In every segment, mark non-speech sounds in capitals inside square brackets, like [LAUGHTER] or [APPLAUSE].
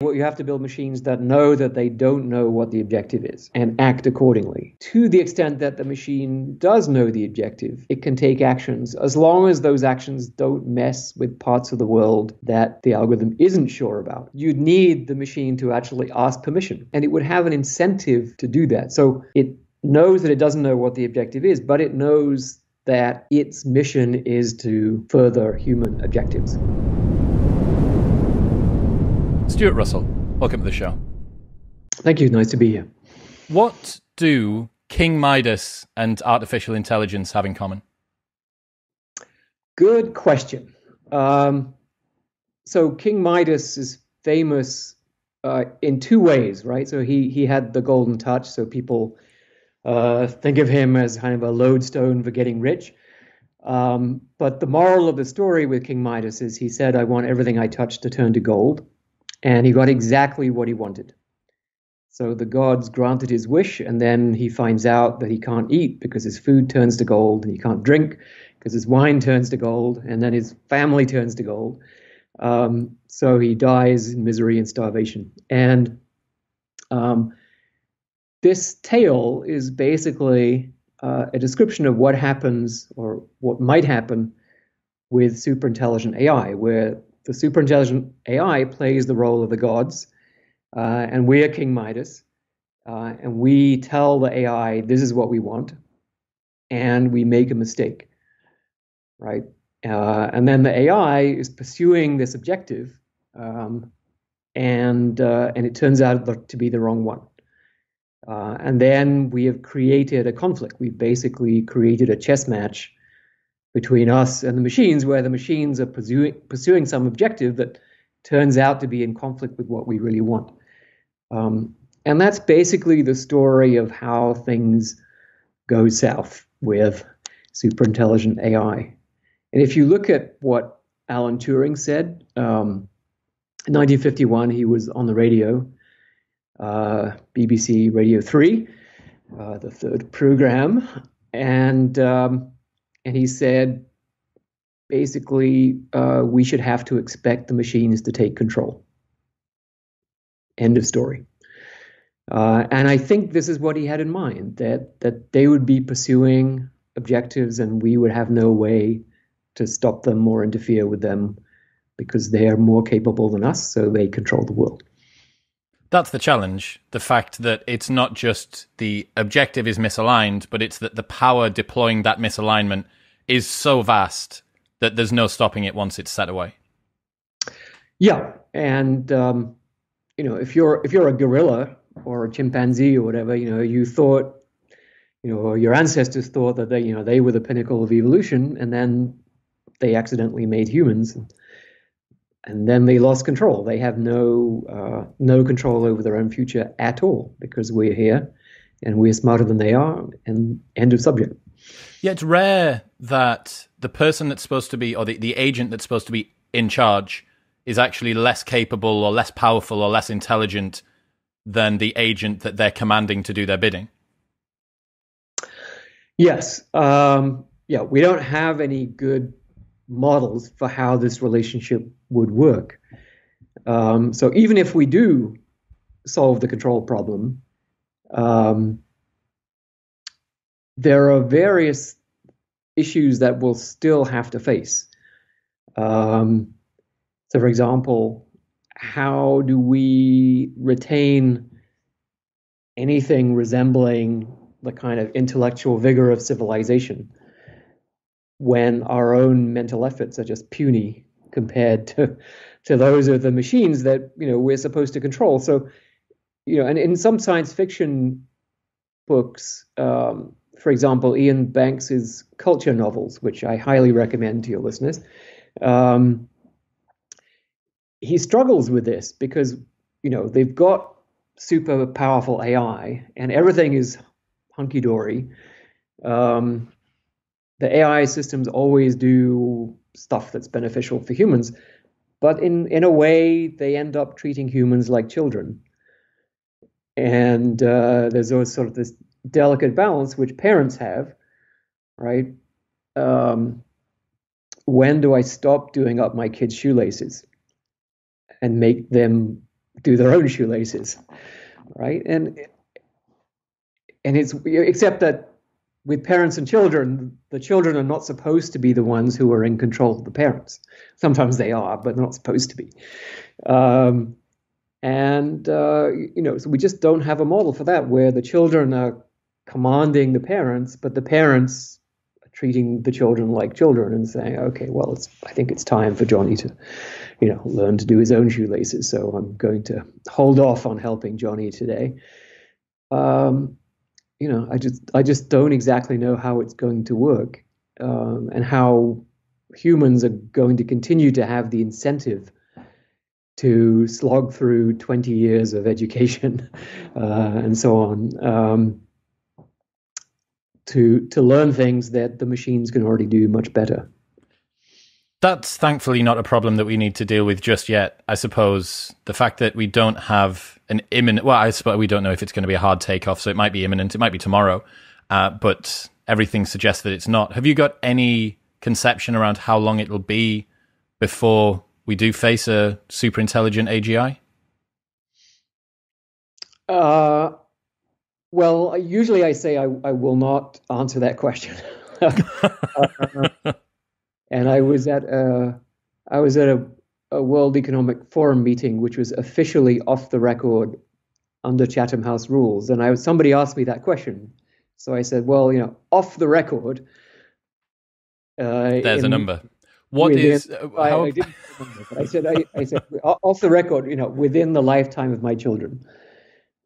What you have to build machines that know that they don't know what the objective is and act accordingly. To the extent that the machine does know the objective, it can take actions as long as those actions don't mess with parts of the world that the algorithm isn't sure about. You'd need the machine to actually ask permission, and it would have an incentive to do that. So it knows that it doesn't know what the objective is, but it knows that its mission is to further human objectives. Stuart Russell, welcome to the show. Thank you. Nice to be here. What do King Midas and artificial intelligence have in common? Good question. Um, so King Midas is famous uh, in two ways, right? So he he had the golden touch, so people uh, think of him as kind of a lodestone for getting rich. Um, but the moral of the story with King Midas is he said, "I want everything I touch to turn to gold." And he got exactly what he wanted. So the gods granted his wish, and then he finds out that he can't eat because his food turns to gold, and he can't drink because his wine turns to gold, and then his family turns to gold. Um, so he dies in misery and starvation. And um, this tale is basically uh, a description of what happens or what might happen with superintelligent AI, where the superintelligent AI plays the role of the gods, uh, and we are King Midas, uh, and we tell the AI this is what we want, and we make a mistake, right? Uh, and then the AI is pursuing this objective, um, and uh, and it turns out to be the wrong one. Uh, and then we have created a conflict. We've basically created a chess match between us and the machines, where the machines are pursuing, pursuing some objective that turns out to be in conflict with what we really want. Um, and that's basically the story of how things go south with superintelligent AI. And if you look at what Alan Turing said, um, in 1951, he was on the radio, uh, BBC Radio 3, uh, the third program, and um, and he said basically uh, we should have to expect the machines to take control. End of story. Uh, and I think this is what he had in mind that that they would be pursuing objectives, and we would have no way to stop them or interfere with them because they are more capable than us, so they control the world. That's the challenge. The fact that it's not just the objective is misaligned, but it's that the power deploying that misalignment is so vast that there's no stopping it once it's set away. Yeah, and um, you know, if you're if you're a gorilla or a chimpanzee or whatever, you know, you thought, you know, your ancestors thought that they, you know, they were the pinnacle of evolution, and then they accidentally made humans, and then they lost control. They have no uh, no control over their own future at all because we're here, and we're smarter than they are. And end of subject. Yeah, it's rare that the person that's supposed to be, or the, the agent that's supposed to be in charge, is actually less capable or less powerful or less intelligent than the agent that they're commanding to do their bidding. Yes. Um, yeah, we don't have any good models for how this relationship would work. Um, so even if we do solve the control problem, um, there are various issues that we'll still have to face. Um, so, for example, how do we retain anything resembling the kind of intellectual vigor of civilization when our own mental efforts are just puny compared to to those of the machines that you know we're supposed to control? So, you know, and in some science fiction books, um, for example, Iain Banks's culture novels, which I highly recommend to your listeners. Um, he struggles with this because you know they've got super powerful AI and everything is hunky dory. Um, the AI systems always do stuff that's beneficial for humans, but in in a way they end up treating humans like children. And uh, there's always sort of this delicate balance which parents have, right? Um, when do I stop doing up my kids' shoelaces and make them do their own shoelaces, right? And and it's except that with parents and children, the children are not supposed to be the ones who are in control of the parents. Sometimes they are, but they're not supposed to be. Um, and uh, you know, so we just don't have a model for that where the children are commanding the parents, but the parents are treating the children like children and saying, "Okay, well, it's I think it's time for Johnny to, you know, learn to do his own shoelaces. So I'm going to hold off on helping Johnny today." Um, you know, I just I just don't exactly know how it's going to work, um, and how humans are going to continue to have the incentive to slog through 20 years of education [LAUGHS] uh, and so on um, to to learn things that the machines can already do much better. That's thankfully not a problem that we need to deal with just yet. I suppose the fact that we don't have an imminent well, I suppose we don't know if it's going to be a hard takeoff, so it might be imminent, it might be tomorrow, uh, but everything suggests that it's not. Have you got any conception around how long it'll be before we do face a super intelligent AGI? Uh, well, usually I say I, I will not answer that question. uh, [LAUGHS] and I was at a, I was at a, a World Economic Forum meeting, which was officially off the record under Chatham House rules. And I somebody asked me that question, so I said, well, you know, off the record. Uh, There's in, a number. What within, is? Uh, I, I, didn't remember, I said I, I said [LAUGHS] off the record, you know, within the lifetime of my children.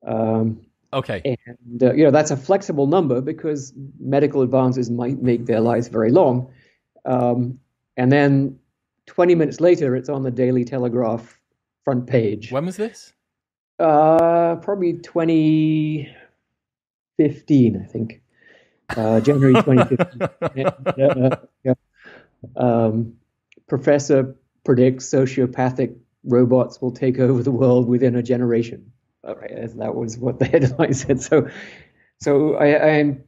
Um, okay. And uh, you know that's a flexible number because medical advances might make their lives very long. Um, and then 20 minutes later, it's on the Daily Telegraph front page. When was this? Uh, probably 2015, I think. Uh, January 2015. and, [LAUGHS] yeah. um, professor predicts sociopathic robots will take over the world within a generation. Right, that was what the [LAUGHS] headline said. So, so I, I'm,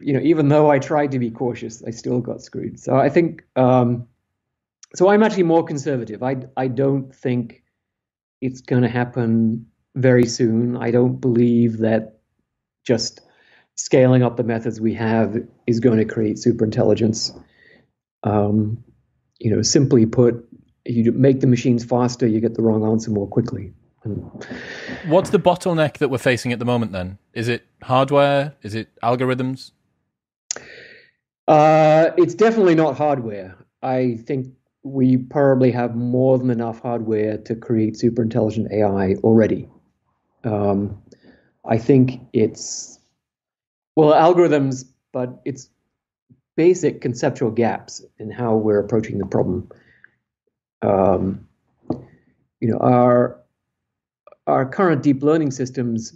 you know, even though I tried to be cautious, I still got screwed. So I think, um, so I'm actually more conservative. I, I don't think it's going to happen very soon. I don't believe that just scaling up the methods we have is going to create superintelligence. Um, you know, simply put, you make the machines faster, you get the wrong answer more quickly. What's the bottleneck that we're facing at the moment then? Is it hardware? Is it algorithms? Uh, it's definitely not hardware. I think we probably have more than enough hardware to create super intelligent AI already. Um, I think it's, well, algorithms, but it's basic conceptual gaps in how we're approaching the problem. Um, you know, our our current deep learning systems,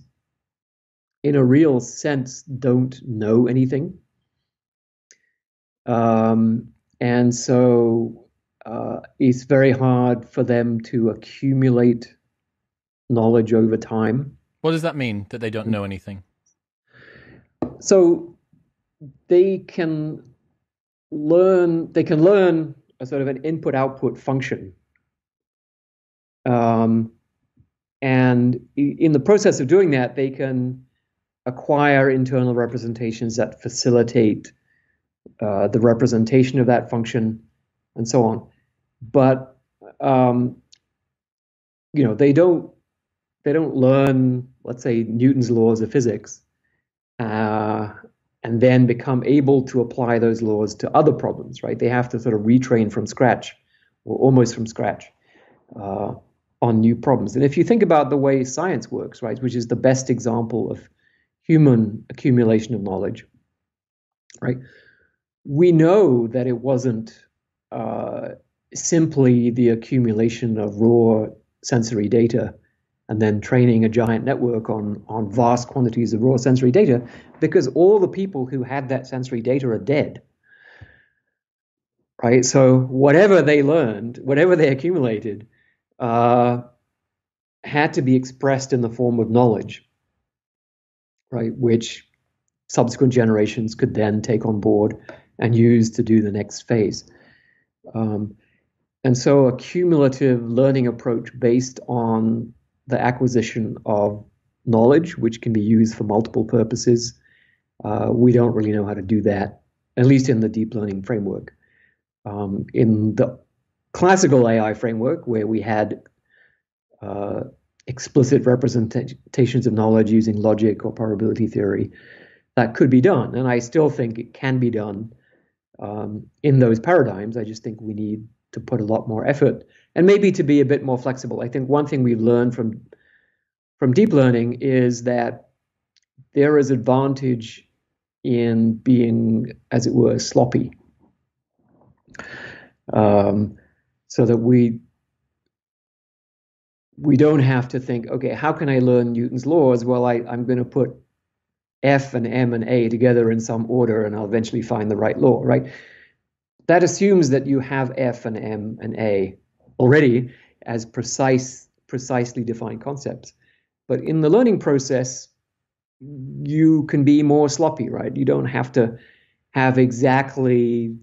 in a real sense, don't know anything, um, and so uh, it's very hard for them to accumulate knowledge over time. What does that mean that they don't know anything? So they can learn they can learn a sort of an input output function um, and in the process of doing that they can acquire internal representations that facilitate uh, the representation of that function and so on but um, you know they don't they don't learn let's say newton's laws of physics uh, and then become able to apply those laws to other problems, right? They have to sort of retrain from scratch or almost from scratch uh, on new problems. And if you think about the way science works, right, which is the best example of human accumulation of knowledge, right? We know that it wasn't uh, simply the accumulation of raw sensory data and then training a giant network on, on vast quantities of raw sensory data because all the people who had that sensory data are dead. Right? So, whatever they learned, whatever they accumulated, uh, had to be expressed in the form of knowledge, right? Which subsequent generations could then take on board and use to do the next phase. Um, and so, a cumulative learning approach based on the acquisition of knowledge, which can be used for multiple purposes. Uh, we don't really know how to do that, at least in the deep learning framework. Um, in the classical AI framework, where we had uh, explicit representations of knowledge using logic or probability theory, that could be done. And I still think it can be done um, in those paradigms. I just think we need to put a lot more effort and maybe to be a bit more flexible. I think one thing we've learned from from deep learning is that there is advantage in being, as it were, sloppy. Um, so that we we don't have to think, okay, how can I learn Newton's laws? Well, I, I'm going to put F and M and A together in some order, and I'll eventually find the right law, right? That assumes that you have F and M and A already as precise, precisely defined concepts. But in the learning process, you can be more sloppy, right? You don't have to have exactly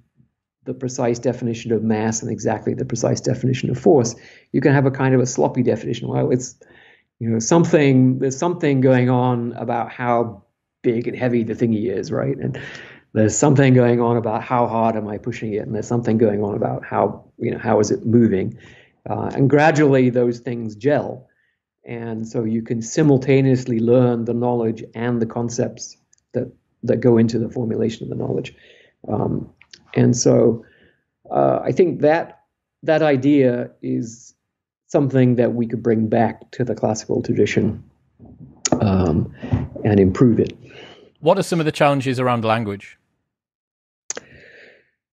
the precise definition of mass and exactly the precise definition of force. You can have a kind of a sloppy definition. Well, it's you know something there's something going on about how big and heavy the thingy is, right? And there's something going on about how hard am I pushing it, and there's something going on about how you know how is it moving, uh, and gradually those things gel, and so you can simultaneously learn the knowledge and the concepts that that go into the formulation of the knowledge. Um, and so uh, I think that that idea is something that we could bring back to the classical tradition um, and improve it. What are some of the challenges around language?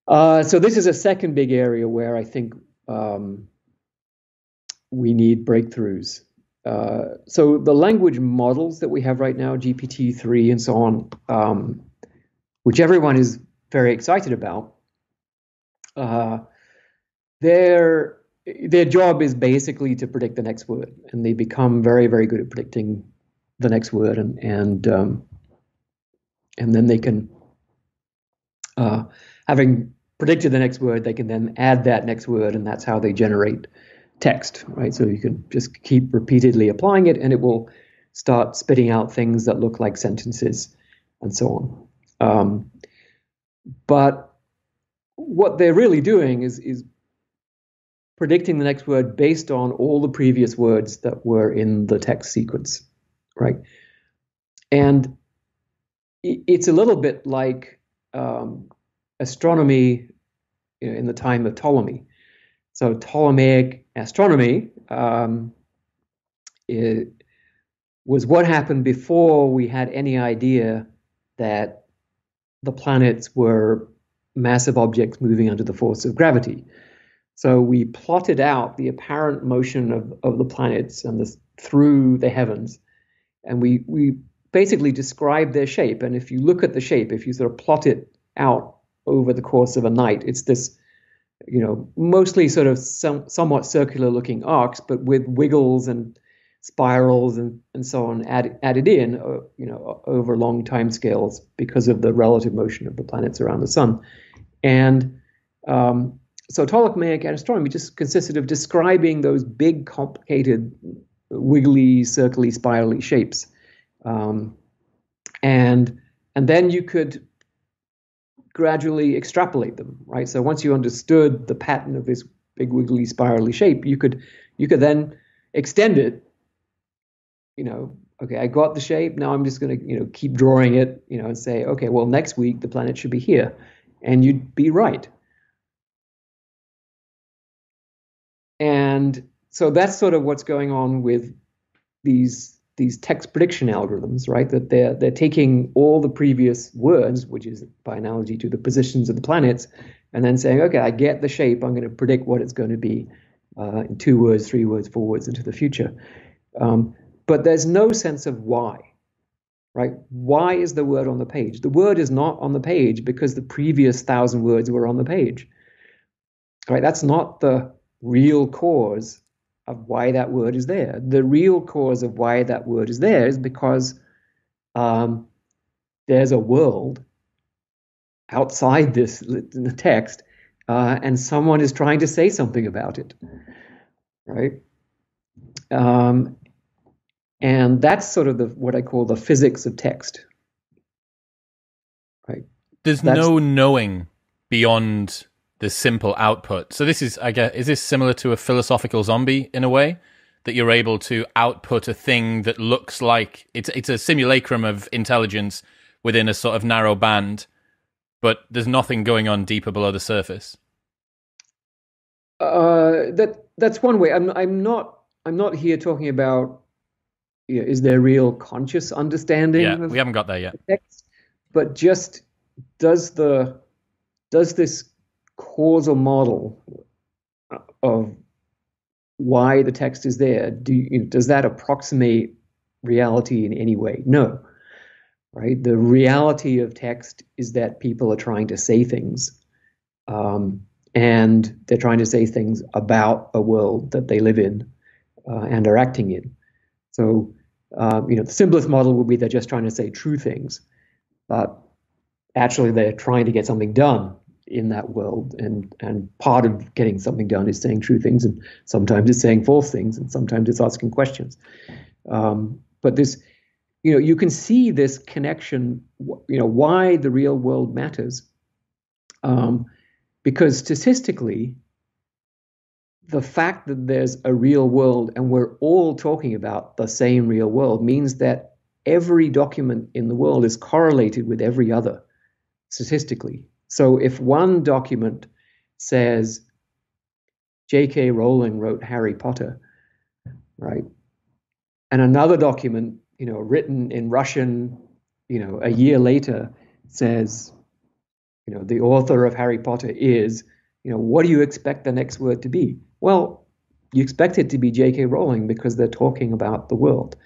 Uh, so this is a second big area where I think um, we need breakthroughs. Uh, so the language models that we have right now, GPT-3 and so on, um, which everyone is very excited about, uh, their their job is basically to predict the next word, and they become very very good at predicting the next word, and and um, and then they can, uh, having predicted the next word, they can then add that next word, and that's how they generate text, right? So you can just keep repeatedly applying it, and it will start spitting out things that look like sentences, and so on. Um, but what they're really doing is is predicting the next word based on all the previous words that were in the text sequence, right? And it's a little bit like um, astronomy in the time of Ptolemy. So Ptolemaic astronomy um, was what happened before we had any idea that the planets were massive objects moving under the force of gravity. So we plotted out the apparent motion of, of the planets and the, through the heavens, and we we basically described their shape. And if you look at the shape, if you sort of plot it out over the course of a night, it's this, you know, mostly sort of some, somewhat circular looking arcs, but with wiggles and spirals and, and so on add, added in, uh, you know, over long time scales because of the relative motion of the planets around the sun. And um, so Ptolemaic astronomy just consisted of describing those big, complicated, wiggly, circly, spirally shapes. Um, and and then you could gradually extrapolate them, right? So once you understood the pattern of this big, wiggly, spirally shape, you could you could then extend it you know, okay, I got the shape. Now I'm just going to, you know, keep drawing it, you know, and say, okay, well, next week the planet should be here. And you'd be right. And so that's sort of what's going on with these these text prediction algorithms, right? That they're they're taking all the previous words, which is by analogy to the positions of the planets, and then saying, okay, I get the shape. I'm going to predict what it's going to be uh, in two words, three words, four words into the future. Um, but there's no sense of why right? Why is the word on the page? The word is not on the page because the previous thousand words were on the page right? That's not the real cause of why that word is there. The real cause of why that word is there is because um, there's a world outside this text uh, and someone is trying to say something about it right? Um, and that's sort of the what I call the physics of text. Right. There's That's- no knowing beyond the simple output. So this is, I guess, is this similar to a philosophical zombie in a way that you're able to output a thing that looks like it's it's a simulacrum of intelligence within a sort of narrow band, but there's nothing going on deeper below the surface. Uh, that that's one way. I'm I'm not I'm not here talking about is there real conscious understanding Yeah, of we haven't got there yet. text, but just does the does this causal model of why the text is there do you, does that approximate reality in any way? No. Right. The reality of text is that people are trying to say things. Um, and they're trying to say things about a world that they live in uh, and are acting in. So, uh, you know, the simplest model would be they're just trying to say true things, but actually they're trying to get something done in that world, and and part of getting something done is saying true things, and sometimes it's saying false things, and sometimes it's asking questions. Um, but this, you know, you can see this connection. You know, why the real world matters. Um, because statistically, the fact that there's a real world and we're all talking about the same real world means that every document in the world is correlated with every other statistically. So if one document says J.K. Rowling wrote Harry Potter, right, and another document, you know, written in Russian, you know, a year later says you know, the author of Harry Potter is, you know, what do you expect the next word to be? Well, you expect it to be J.K. Rowling because they're talking about the world.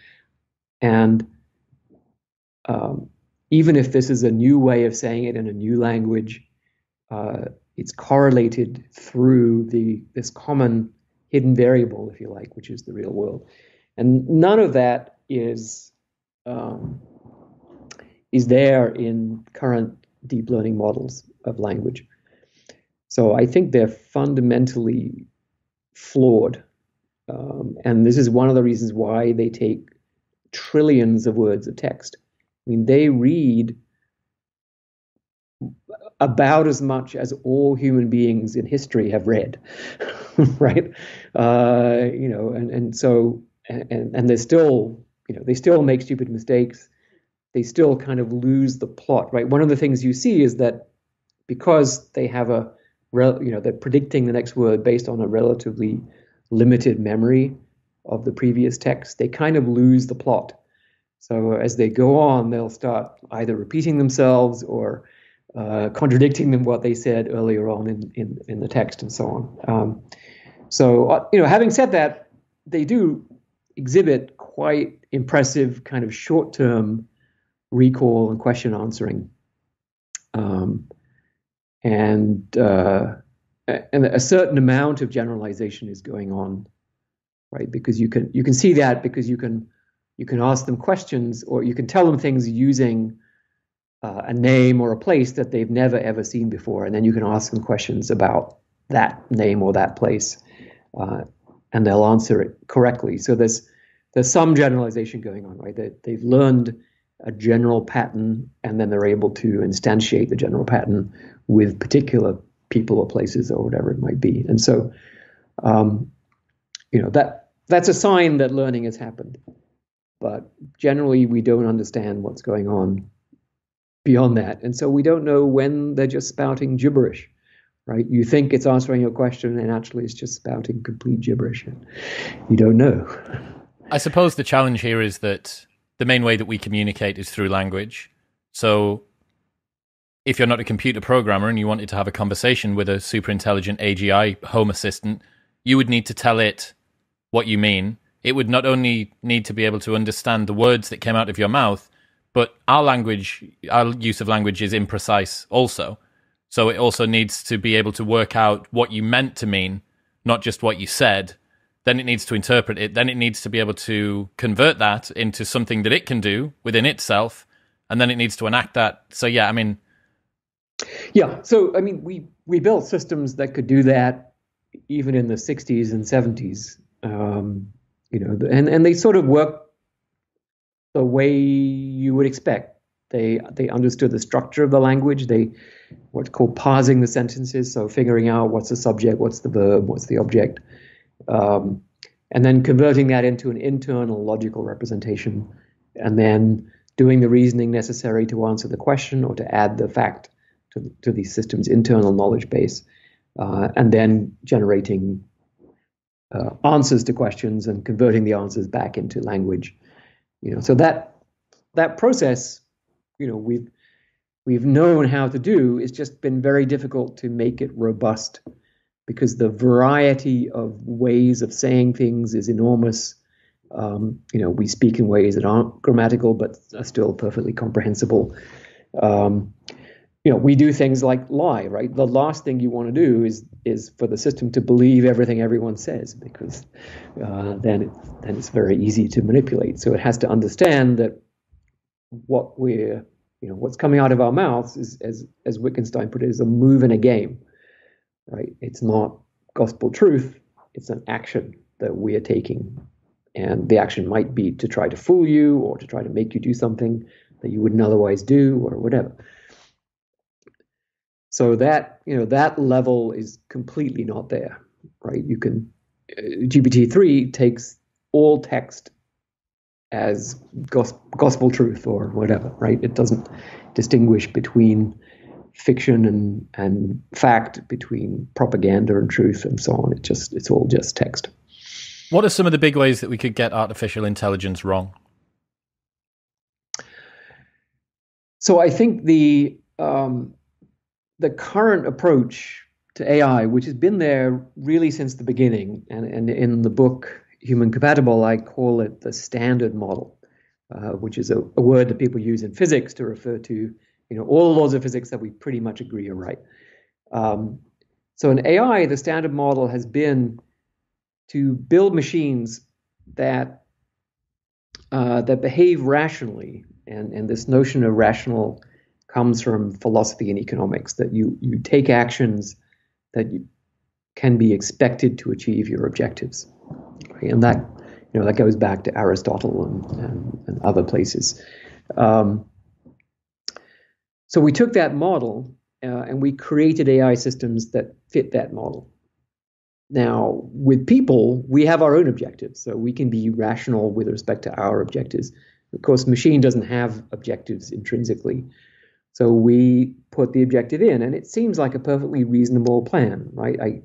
And um, even if this is a new way of saying it in a new language, uh, it's correlated through the this common hidden variable, if you like, which is the real world. And none of that is um, is there in current deep learning models of language. So I think they're fundamentally flawed. Um, and this is one of the reasons why they take trillions of words of text. I mean, they read about as much as all human beings in history have read, [LAUGHS] right? Uh, you know, and, and so, and, and they're still, you know, they still make stupid mistakes they still kind of lose the plot, right? One of the things you see is that because they have a, you know, they're predicting the next word based on a relatively limited memory of the previous text, they kind of lose the plot. So as they go on, they'll start either repeating themselves or uh, contradicting them what they said earlier on in, in, in the text and so on. Um, so, uh, you know, having said that, they do exhibit quite impressive kind of short-term recall and question answering. Um, and uh, and a certain amount of generalization is going on, right? Because you can you can see that because you can you can ask them questions or you can tell them things using uh, a name or a place that they've never ever seen before, and then you can ask them questions about that name or that place, uh, and they'll answer it correctly. So there's there's some generalization going on, right? They, they've learned a general pattern, and then they're able to instantiate the general pattern with particular people or places or whatever it might be. And so, um, you know, that that's a sign that learning has happened. But generally, we don't understand what's going on beyond that, and so we don't know when they're just spouting gibberish. Right? You think it's answering your question, and actually, it's just spouting complete gibberish. You don't know. I suppose the challenge here is that the main way that we communicate is through language. So if you're not a computer programmer and you wanted to have a conversation with a super intelligent AGI home assistant, you would need to tell it what you mean. It would not only need to be able to understand the words that came out of your mouth, but our language, our use of language is imprecise also. So it also needs to be able to work out what you meant to mean, not just what you said then it needs to interpret it. Then it needs to be able to convert that into something that it can do within itself, and then it needs to enact that. So yeah, I mean, yeah. So I mean, we we built systems that could do that even in the '60s and '70s. Um, you know, and and they sort of worked the way you would expect. They they understood the structure of the language. They what's called parsing the sentences, so figuring out what's the subject, what's the verb, what's the object, um, and then converting that into an internal logical representation, and then doing the reasoning necessary to answer the question or to add the fact to, to the system's internal knowledge base, uh, and then generating uh, answers to questions and converting the answers back into language. You know, so that that process, you know, we've we've known how to do. It's just been very difficult to make it robust because the variety of ways of saying things is enormous. Um, you know, we speak in ways that aren't grammatical but are still perfectly comprehensible. Um, you know, we do things like lie, right? The last thing you want to do is is for the system to believe everything everyone says, because uh, then it, then it's very easy to manipulate. So it has to understand that what we're, you know, what's coming out of our mouths is, as as Wittgenstein put it, is a move in a game, right? It's not gospel truth; it's an action that we are taking, and the action might be to try to fool you or to try to make you do something that you wouldn't otherwise do or whatever. So that you know that level is completely not there, right? You can uh, GPT three takes all text as gospel truth or whatever, right? It doesn't distinguish between fiction and and fact, between propaganda and truth, and so on. It just it's all just text. What are some of the big ways that we could get artificial intelligence wrong? So I think the um, the current approach to AI, which has been there really since the beginning, and, and in the book Human Compatible, I call it the standard model, uh, which is a, a, word that people use in physics to refer to you know all the laws of physics that we pretty much agree are right. Um, so in AI, the standard model has been to build machines that uh, that behave rationally, and and this notion of rational comes from philosophy and economics that you you take actions that you can be expected to achieve your objectives. Right? and that you know that goes back to Aristotle and, and, and other places. Um, so we took that model uh, and we created AI systems that fit that model. Now with people we have our own objectives so we can be rational with respect to our objectives. Of course machine doesn't have objectives intrinsically so we put the objective in, and it seems like a perfectly reasonable plan, right? I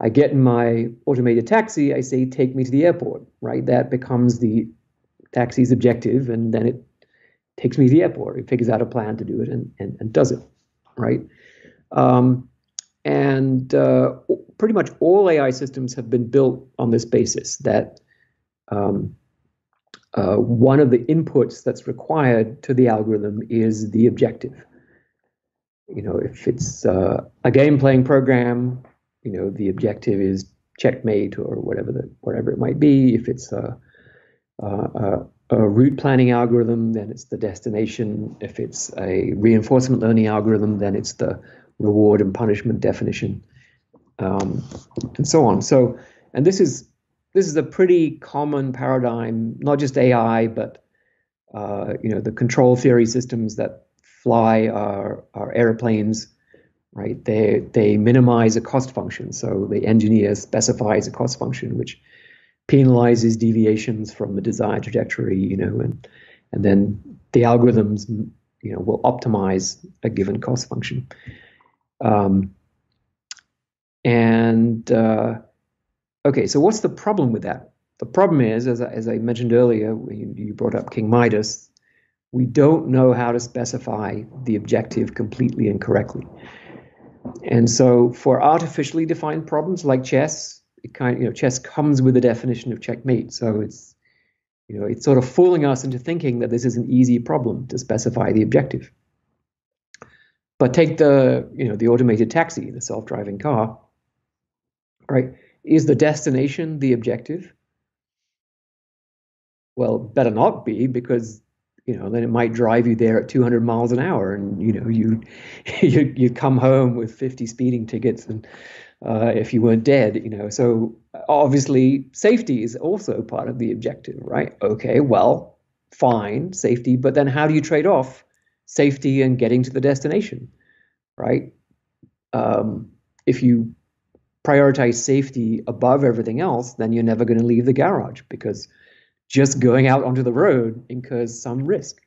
I get in my automated taxi, I say, take me to the airport, right? That becomes the taxi's objective, and then it takes me to the airport. It figures out a plan to do it and, and, and does it, right? Um, and uh, pretty much all AI systems have been built on this basis that um, uh, one of the inputs that's required to the algorithm is the objective. You know, if it's uh, a game playing program, you know, the objective is checkmate or whatever the whatever it might be. If it's a, a, a route planning algorithm, then it's the destination. If it's a reinforcement learning algorithm, then it's the reward and punishment definition, um, and so on. So, and this is this is a pretty common paradigm, not just AI, but uh, you know the control theory systems that fly our, our airplanes, right? They they minimize a cost function, so the engineer specifies a cost function which penalizes deviations from the desired trajectory, you know, and and then the algorithms, you know, will optimize a given cost function. Um, and uh, Okay, so what's the problem with that? The problem is, as I, as I mentioned earlier, you, brought up King Midas, we don't know how to specify the objective completely and correctly. And so for artificially defined problems like chess, it kind of, you know, chess comes with a definition of checkmate. So it's, you know, it's sort of fooling us into thinking that this is an easy problem to specify the objective. But take the, you know, the automated taxi, the self-driving car, right? Is the destination the objective? Well, better not be because you know then it might drive you there at 200 miles an hour, and you know you [LAUGHS] you you come home with 50 speeding tickets, and uh, if you weren't dead, you know. So obviously, safety is also part of the objective, right? Okay, well, fine, safety, but then how do you trade off safety and getting to the destination, right? Um, if you prioritize safety above everything else, then you're never going to leave the garage because just going out onto the road incurs some risk.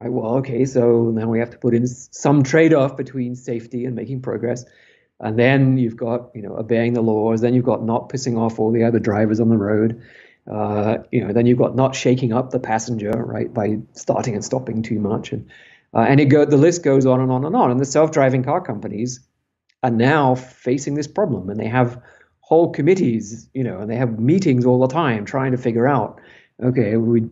Right, well, okay, so now we have to put in some trade-off between safety and making progress. And then you've got, you know, obeying the laws. Then you've got not pissing off all the other drivers on the road. Uh, you know, then you've got not shaking up the passenger, right, by starting and stopping too much. And uh, and it go the list goes on and on and on. And the self-driving car companies are now facing this problem, and they have whole committees, you know, and they have meetings all the time trying to figure out, okay, we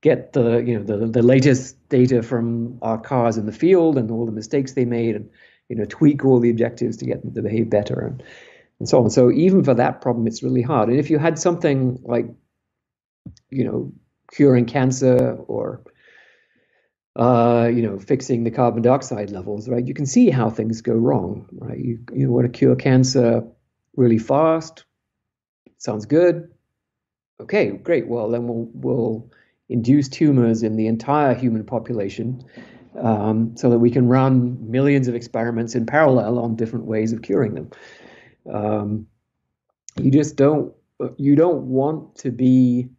get the you know the the latest data from our cars in the field and all the mistakes they made, and you know tweak all the objectives to get them to behave better and and so on. So even for that problem, it's really hard. And if you had something like, you know, curing cancer or uh, you know, fixing the carbon dioxide levels, right? You can see how things go wrong, right? You, you want to cure cancer really fast. Sounds good. Okay, great. Well, then we'll we'll induce tumors in the entire human population, um, so that we can run millions of experiments in parallel on different ways of curing them. Um, you just don't you don't want to be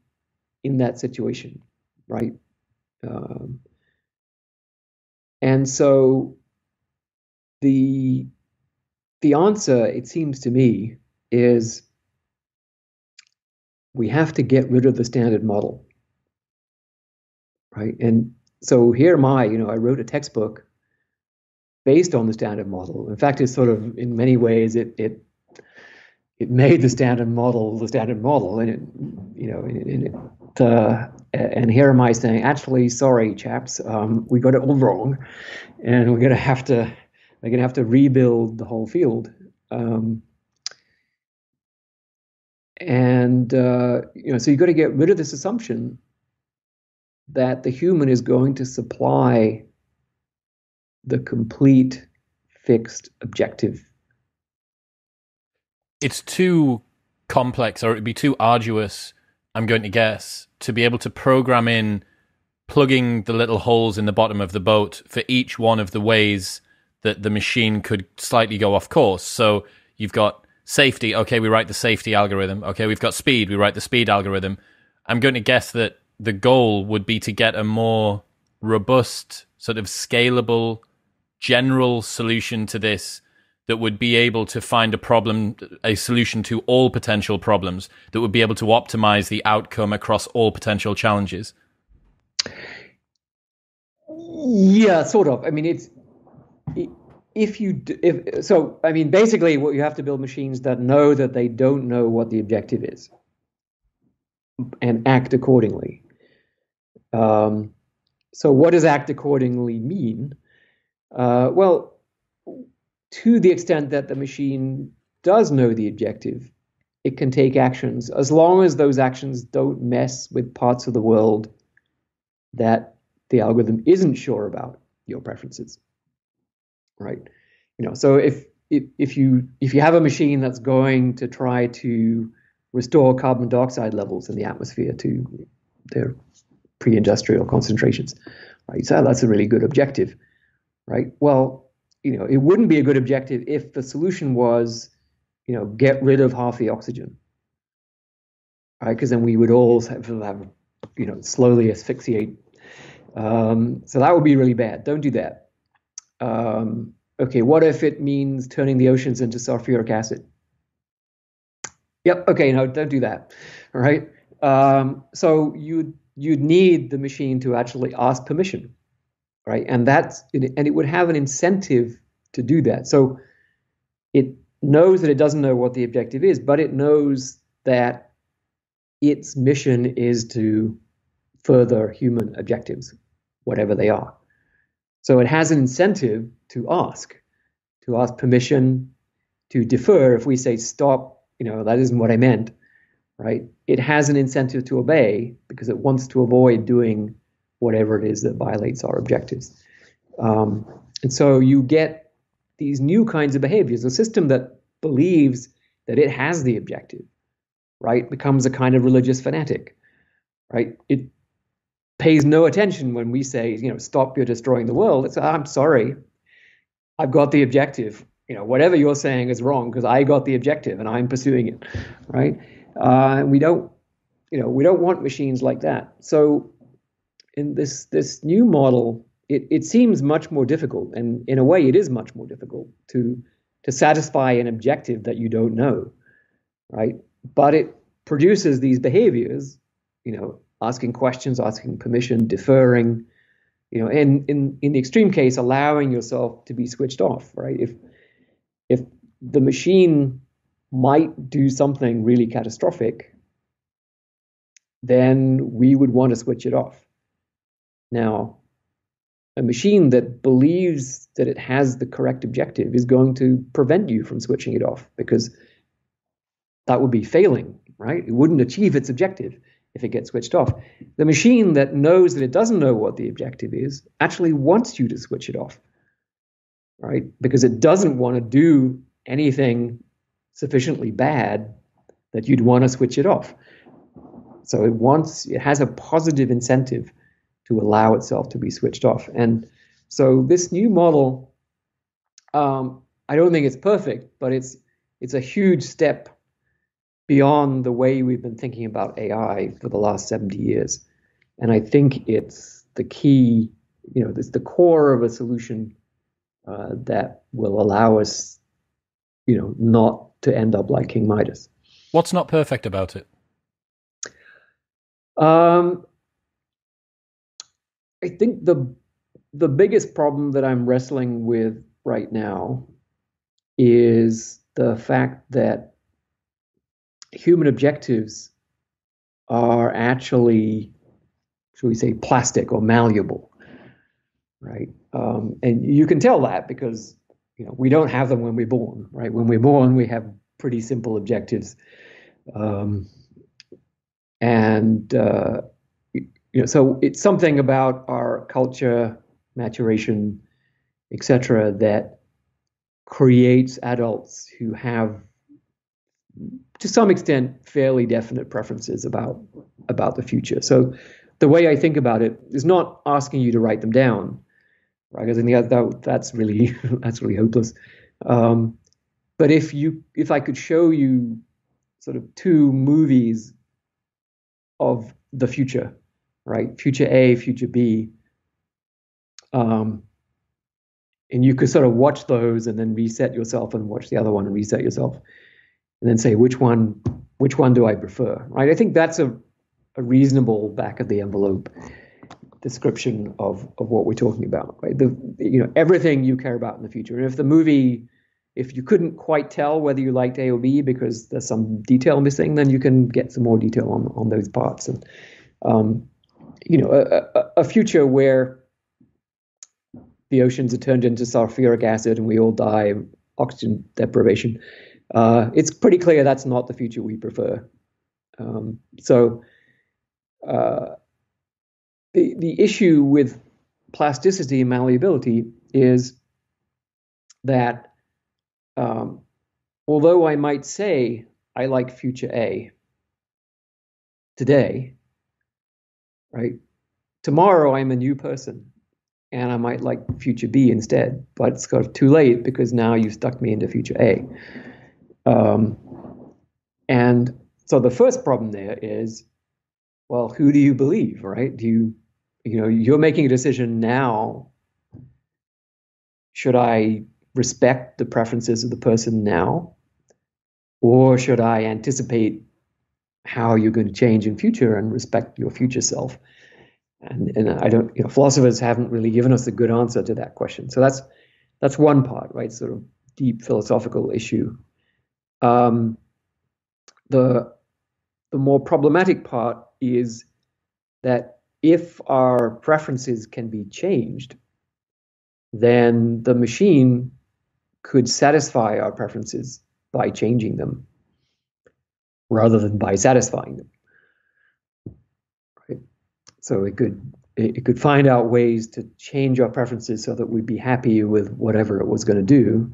in that situation, right? Um, and so the the answer, it seems to me, is we have to get rid of the standard model. Right. And so here am I, you know, I wrote a textbook based on the standard model. In fact, it's sort of in many ways it it it made the standard model the standard model, and it you know and it uh, and here am I saying, actually, sorry, chaps, um, we got it all wrong, and we're gonna have to we're gonna have to rebuild the whole field. Um, and uh, you know, so you got to get rid of this assumption that the human is going to supply the complete fixed objective. It's too complex, or it'd be too arduous. I'm going to guess to be able to program in plugging the little holes in the bottom of the boat for each one of the ways that the machine could slightly go off course. So you've got safety. Okay, we write the safety algorithm. Okay, we've got speed. We write the speed algorithm. I'm going to guess that the goal would be to get a more robust, sort of scalable, general solution to this that would be able to find a problem, a solution to all potential problems, that would be able to optimize the outcome across all potential challenges? Yeah, sort of. I mean, it's if you if so. I mean, basically, what you have to build machines that know that they don't know what the objective is and act accordingly. Um, so, what does act accordingly mean? Uh, well, to the extent that the machine does know the objective, it can take actions as long as those actions don't mess with parts of the world that the algorithm isn't sure about your preferences. Right? You know, so if if, if you if you have a machine that's going to try to restore carbon dioxide levels in the atmosphere to their pre-industrial concentrations, right? So that's a really good objective, right? Well, you know, it wouldn't be a good objective if the solution was, you know, get rid of half the oxygen, right? Because then we would all have, have, you know, slowly asphyxiate. Um, so that would be really bad. Don't do that. Um, okay, what if it means turning the oceans into sulfuric acid? Yep. Okay. No, don't do that. All right. Um, so you'd you'd need the machine to actually ask permission right? And that's and it would have an incentive to do that. So it knows that it doesn't know what the objective is, but it knows that its mission is to further human objectives, whatever they are. So it has an incentive to ask, to ask permission, to defer if we say stop, you know, that isn't what I meant, right? It has an incentive to obey because it wants to avoid doing whatever it is that violates our objectives. Um, and so you get these new kinds of behaviors. A system that believes that it has the objective, right, becomes a kind of religious fanatic, right? It pays no attention when we say, you know, stop, you're destroying the world. It's, I'm sorry, I've got the objective. You know, whatever you're saying is wrong because I got the objective and I'm pursuing it, right? Uh, and we don't, you know, we don't want machines like that. So, in this this new model, it, it seems much more difficult, and in a way, it is much more difficult to to satisfy an objective that you don't know, right? But it produces these behaviors, you know, asking questions, asking permission, deferring, you know, and in in the extreme case, allowing yourself to be switched off, right? If if the machine might do something really catastrophic, then we would want to switch it off. Now, a machine that believes that it has the correct objective is going to prevent you from switching it off because that would be failing, right? It wouldn't achieve its objective if it gets switched off. The machine that knows that it doesn't know what the objective is actually wants you to switch it off, right? Because it doesn't want to do anything sufficiently bad that you'd want to switch it off. So it wants, it has a positive incentive to allow itself to be switched off. And so this new model, um, I don't think it's perfect, but it's it's a huge step beyond the way we've been thinking about AI for the last 70 years. And I think it's the key, you know, it's the core of a solution uh, that will allow us, you know, not to end up like King Midas. What's not perfect about it? Um, I think the the biggest problem that I'm wrestling with right now is the fact that human objectives are actually, should we say, plastic or malleable, right? Um, and you can tell that because you know we don't have them when we're born, right? When we're born, we have pretty simple objectives, um, and uh, you know, so it's something about our culture, maturation, etc., that creates adults who have to some extent fairly definite preferences about about the future. So the way I think about it is not asking you to write them down, right? Because in the that, that's really [LAUGHS] that's really hopeless. Um, but if you if I could show you sort of two movies of the future, right? Future A, future B. Um, and you could sort of watch those and then reset yourself and watch the other one and reset yourself and then say which one which one do I prefer, right? I think that's a, a reasonable back of the envelope description of, of what we're talking about, right? The you know everything you care about in the future, and if the movie, if you couldn't quite tell whether you liked A or B because there's some detail missing, then you can get some more detail on on those parts, and um, you know a, a, future where the oceans are turned into sulfuric acid and we all die of oxygen deprivation uh, it's pretty clear that's not the future we prefer. Um, so uh, the the issue with plasticity and malleability is that um, although I might say I like future A today, right? Tomorrow I'm a new person and I might like future B instead, but it's kind of too late because now you've stuck me into future A. Um, and so the first problem there is, well, who do you believe, right? Do you, you know, you're making a decision now. Should I respect the preferences of the person now? Or should I anticipate how are you're going to change in future and respect your future self? And, and I don't, you know, philosophers haven't really given us a good answer to that question. So that's that's one part, right? Sort of deep philosophical issue um, the the more problematic part is that if our preferences can be changed, then the machine could satisfy our preferences by changing them rather than by satisfying them. Right? So it could it could find out ways to change our preferences so that we'd be happy with whatever it was going to do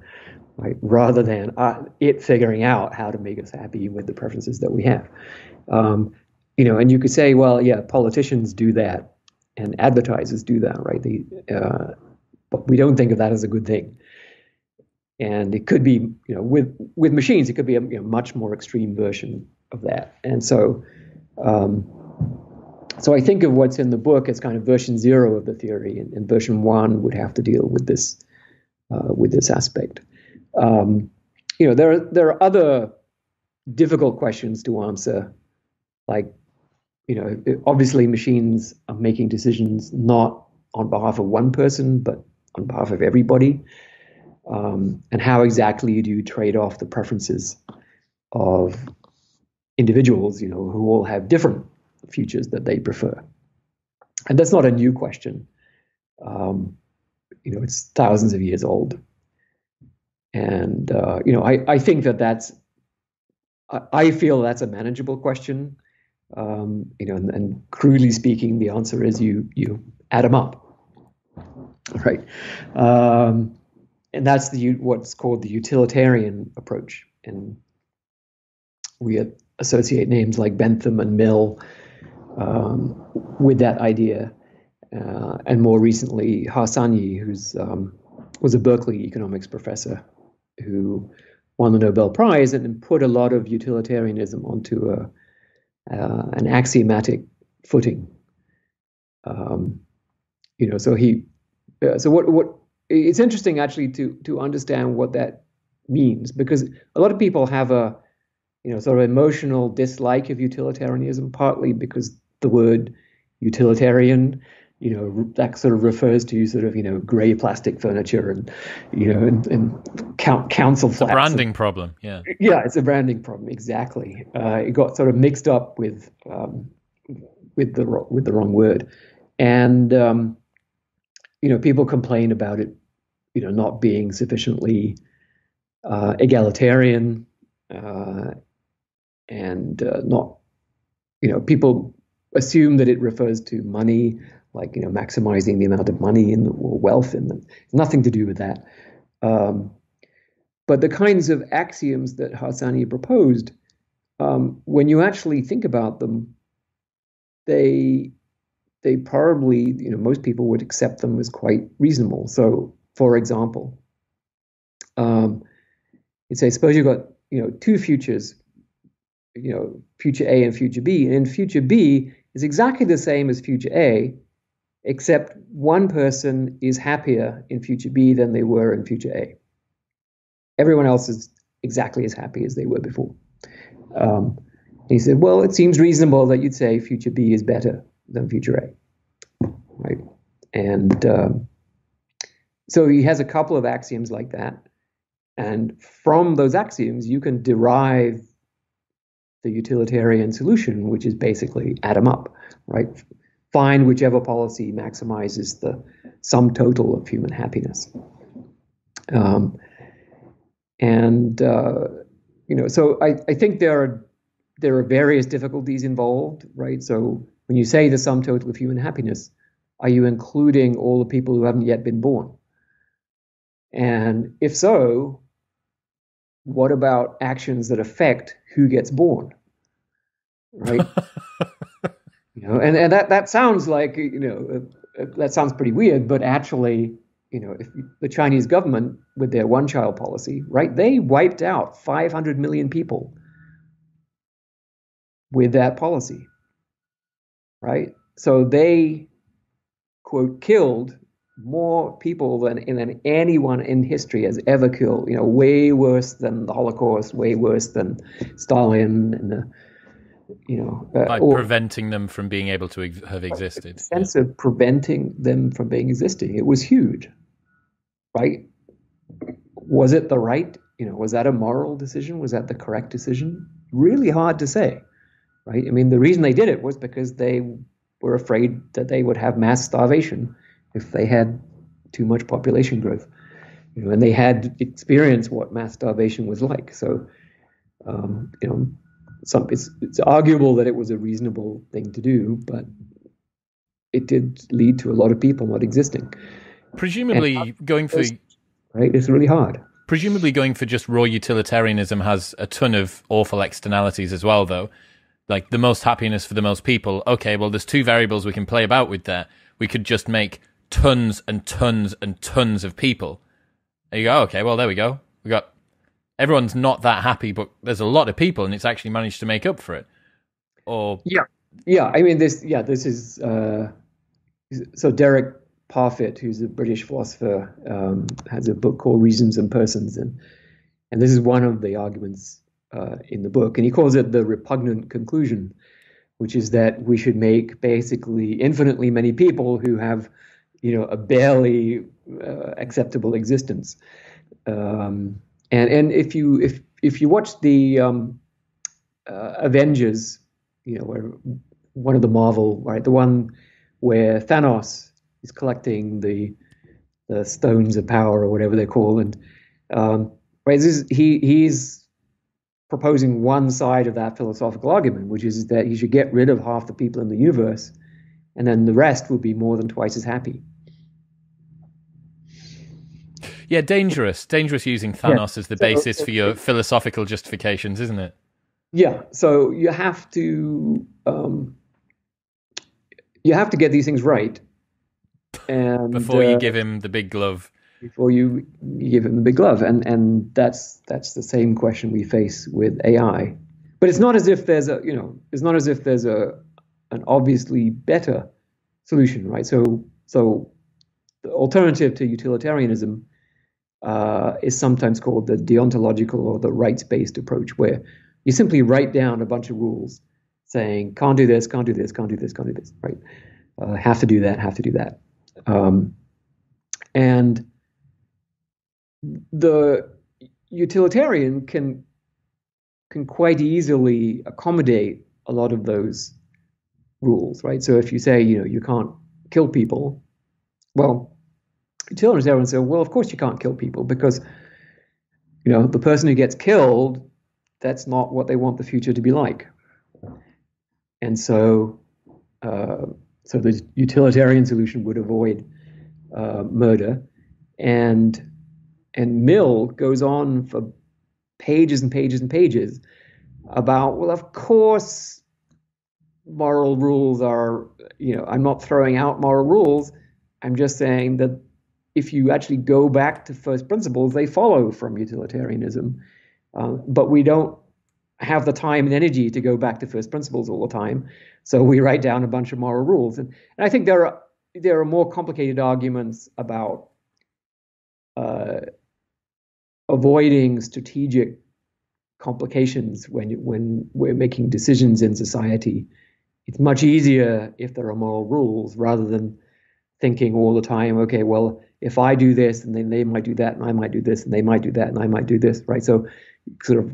right? Rather than uh, it figuring out how to make us happy with the preferences that we have. Um, you know, and you could say, well, yeah, politicians do that and advertisers do that, right? They, uh, but we don't think of that as a good thing. And it could be, you know, with with machines, it could be a you know, much more extreme version of that. And so, um, so I think of what's in the book as kind of version zero of the theory, and, and version one would have to deal with this uh, with this aspect. Um, you know, there are there are other difficult questions to answer, like you know, obviously machines are making decisions not on behalf of one person, but on behalf of everybody. Um, and how exactly do you trade off the preferences of individuals, you know, who all have different futures that they prefer? And that's not a new question. Um, you know, it's thousands of years old. And, uh, you know, I, I think that that's, I, I feel that's a manageable question. Um, you know, and, and, crudely speaking, the answer is you you add them up, right? Um, and that's the what's called the utilitarian approach, and we associate names like Bentham and Mill um, with that idea, uh, and more recently Harsanyi, who's um, was a Berkeley economics professor who won the Nobel Prize and put a lot of utilitarianism onto a uh, an axiomatic footing. Um, you know, so he, uh, so what, what, it's interesting actually to, to understand what that means because a lot of people have a, you know, sort of emotional dislike of utilitarianism, partly because the word utilitarian you know that sort of refers to sort of you know grey plastic furniture and you know and, and count, council it's a branding and, problem yeah. Yeah it's a branding problem exactly. Uh, it got sort of mixed up with um, with the with the wrong word. And um, you know people complain about it you know not being sufficiently uh, egalitarian uh, and uh, not you know people assume that it refers to money like you know maximizing the amount of money and wealth in them. Nothing to do with that. Um, but the kinds of axioms that Harsanyi proposed, um, when you actually think about them, they they probably you know most people would accept them as quite reasonable. So, for example, um, you'd say suppose you've got you know two futures, you know future A and future B, and future B is exactly the same as future A, except one person is happier in future B than they were in future A. Everyone else is exactly as happy as they were before. Um, he said, well, it seems reasonable that you'd say future B is better than future A, right? And um, so he has a couple of axioms like that. And from those axioms, you can derive the utilitarian solution, which is basically add them up, right? find whichever policy maximizes the sum total of human happiness. Um, and uh, you know, so I, I think there are there are various difficulties involved, right? So when you say the sum total of human happiness, are you including all the people who haven't yet been born? And if so, what about actions that affect who gets born? Right? [LAUGHS] You know, and, and that, that sounds like, you know, uh, uh, that sounds pretty weird, but actually, you know, if the Chinese government with their one child policy, right, they wiped out 500 million people with that policy, right? So they, quote, killed more people than, than anyone in history has ever killed, you know, way worse than the Holocaust, way worse than Stalin and the you know, uh, by preventing them from being able to ex- have existed. sense yeah. of preventing them from being existing. It was huge, right? Was it the right? You know, was that a moral decision? Was that the correct decision? Really hard to say, right? I mean, the reason they did it was because they were afraid that they would have mass starvation if they had too much population growth. You know, and they had experienced what mass starvation was like. So, um, you know, some it's it's arguable that it was a reasonable thing to do, but it did lead to a lot of people not existing. Presumably, and, going for right, it's really hard. Presumably, going for just raw utilitarianism has a ton of awful externalities as well, though. Like the most happiness for the most people. Okay, well, there's two variables we can play about with there. we could just make tons and tons and tons of people. And you go, okay, well, there we go. We got everyone's not that happy, but there's a lot of people, and it's actually managed to make up for it. Or yeah, yeah. I mean, this yeah, this is uh, so Derek Parfit, who's a British philosopher, um, has a book called Reasons and Persons, and and this is one of the arguments uh, in the book, and he calls it the repugnant conclusion, which is that we should make basically infinitely many people who have, you know, a barely uh, acceptable existence. Um, and and if you if if you watch the um, uh, Avengers, you know, where one of the Marvel, right, the one where Thanos is collecting the the stones of power or whatever they're called, and um, right, is, he he's proposing one side of that philosophical argument, which is that you should get rid of half the people in the universe, and then the rest will be more than twice as happy. Yeah, dangerous. Dangerous using Thanos yeah. as the basis for your philosophical justifications, isn't it? Yeah. So you have to um, you have to get these things right, and before you uh, give him the big glove. Before you, give him the big glove, and and that's that's the same question we face with AI. But it's not as if there's a you know it's not as if there's a an obviously better solution, right? So so the alternative to utilitarianism uh, is sometimes called the deontological or the rights-based approach, where you simply write down a bunch of rules saying can't do this, can't do this, can't do this, can't do this, right? Uh, have to do that, have to do that, um, and the utilitarian can can quite easily accommodate a lot of those rules, right? So if you say, you know, you can't kill people, well, and say, well, of course you can't kill people because, you know, the person who gets killed, that's not what they want the future to be like. And so, uh, so the utilitarian solution would avoid uh, murder, and and Mill goes on for pages and pages and pages about well, of course, moral rules are you know I'm not throwing out moral rules. I'm just saying that if you actually go back to first principles, they follow from utilitarianism. Uh, but we don't have the time and energy to go back to first principles all the time. So we write down a bunch of moral rules. And, and I think there are there are more complicated arguments about uh, avoiding strategic complications when when we're making decisions in society. It's much easier if there are moral rules rather than thinking all the time, okay, well, if I do this, and then they might do that, and I might do this, and they might do that, and I might do this, right? So, sort of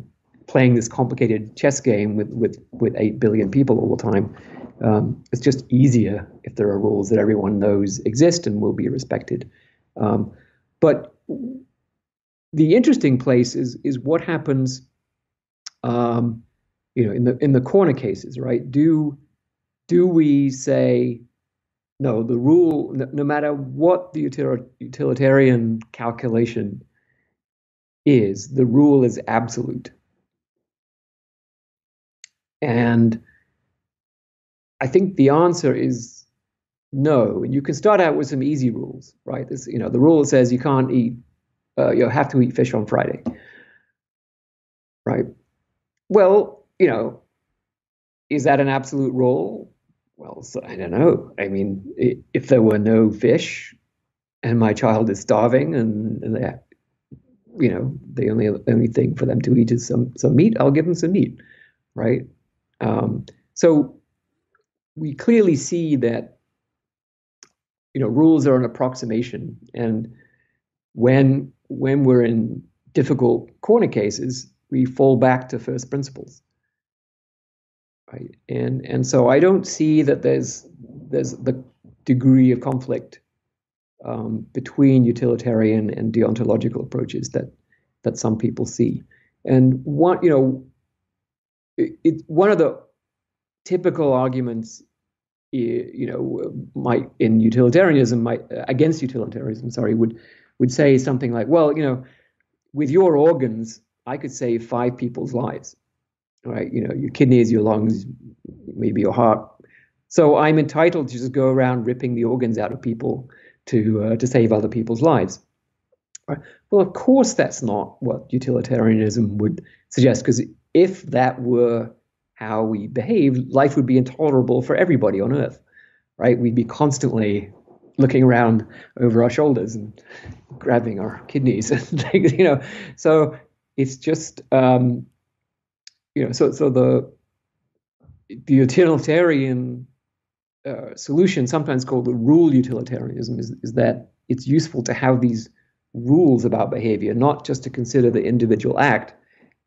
playing this complicated chess game with with with eight billion people all the time. Um, it's just easier if there are rules that everyone knows exist and will be respected. Um, but the interesting place is is what happens, um, you know, in the in the corner cases, right? Do do we say no, the rule, no, no matter what the utilitarian calculation is, the rule is absolute. And I think the answer is no. And you can start out with some easy rules, right? This, you know, the rule says you can't eat, uh, you have to eat fish on Friday, right? Well, you know, is that an absolute rule? Well, I don't know. I mean, if there were no fish, and my child is starving, and, they, you know, the only only thing for them to eat is some some meat, I'll give them some meat, right? Um, so we clearly see that you know rules are an approximation, and when when we're in difficult corner cases, we fall back to first principles right? And and so I don't see that there's there's the degree of conflict um, between utilitarian and deontological approaches that that some people see. And one, you know, it, it, one of the typical arguments, you know, might in utilitarianism, might against utilitarianism, sorry, would would say something like, well, you know, with your organs, I could save five people's lives right? You know, your kidneys, your lungs, maybe your heart, So I'm entitled to just go around ripping the organs out of people to uh, to save other people's lives. Well, of course, that's not what utilitarianism would suggest, because if that were how we behave, life would be intolerable for everybody on Earth, right? We'd be constantly looking around over our shoulders and grabbing our kidneys [LAUGHS] and things, you know. So it's just, um, you know, so so the the utilitarian uh, solution, sometimes called the rule utilitarianism, is, is that it's useful to have these rules about behavior, not just to consider the individual act,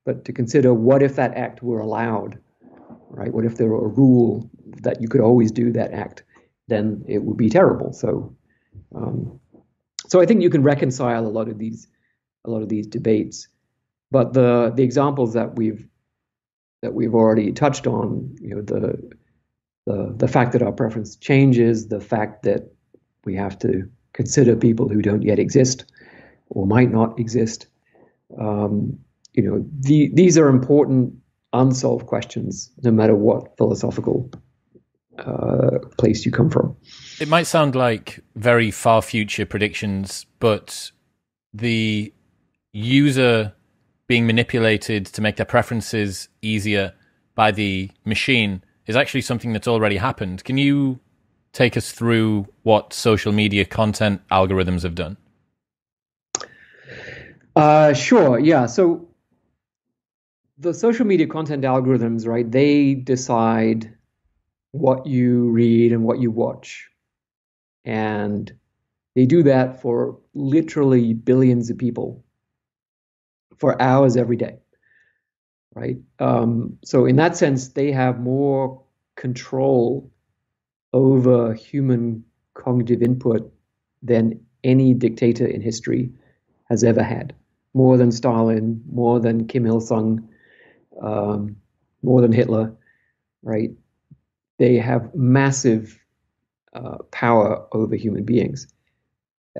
but to consider what if that act were allowed, right? What if there were a rule that you could always do that act? Then it would be terrible. So, um, so I think you can reconcile a lot of these, a lot of these debates. But the the examples that we've that we've already touched on, you know, the the the fact that our preference changes, the fact that we have to consider people who don't yet exist or might not exist. Um, you know, the, these are important unsolved questions, no matter what philosophical uh, place you come from. It might sound like very far future predictions, but the user being manipulated to make their preferences easier by the machine is actually something that's already happened. Can you take us through what social media content algorithms have done? Uh, sure. Yeah. So the social media content algorithms, right? They decide what you read and what you watch, and they do that for literally billions of people for hours every day, right? Um, so in that sense, they have more control over human cognitive input than any dictator in history has ever had more than Stalin, more than Kim Il sung, um, more than Hitler, right? They have massive uh, power over human beings.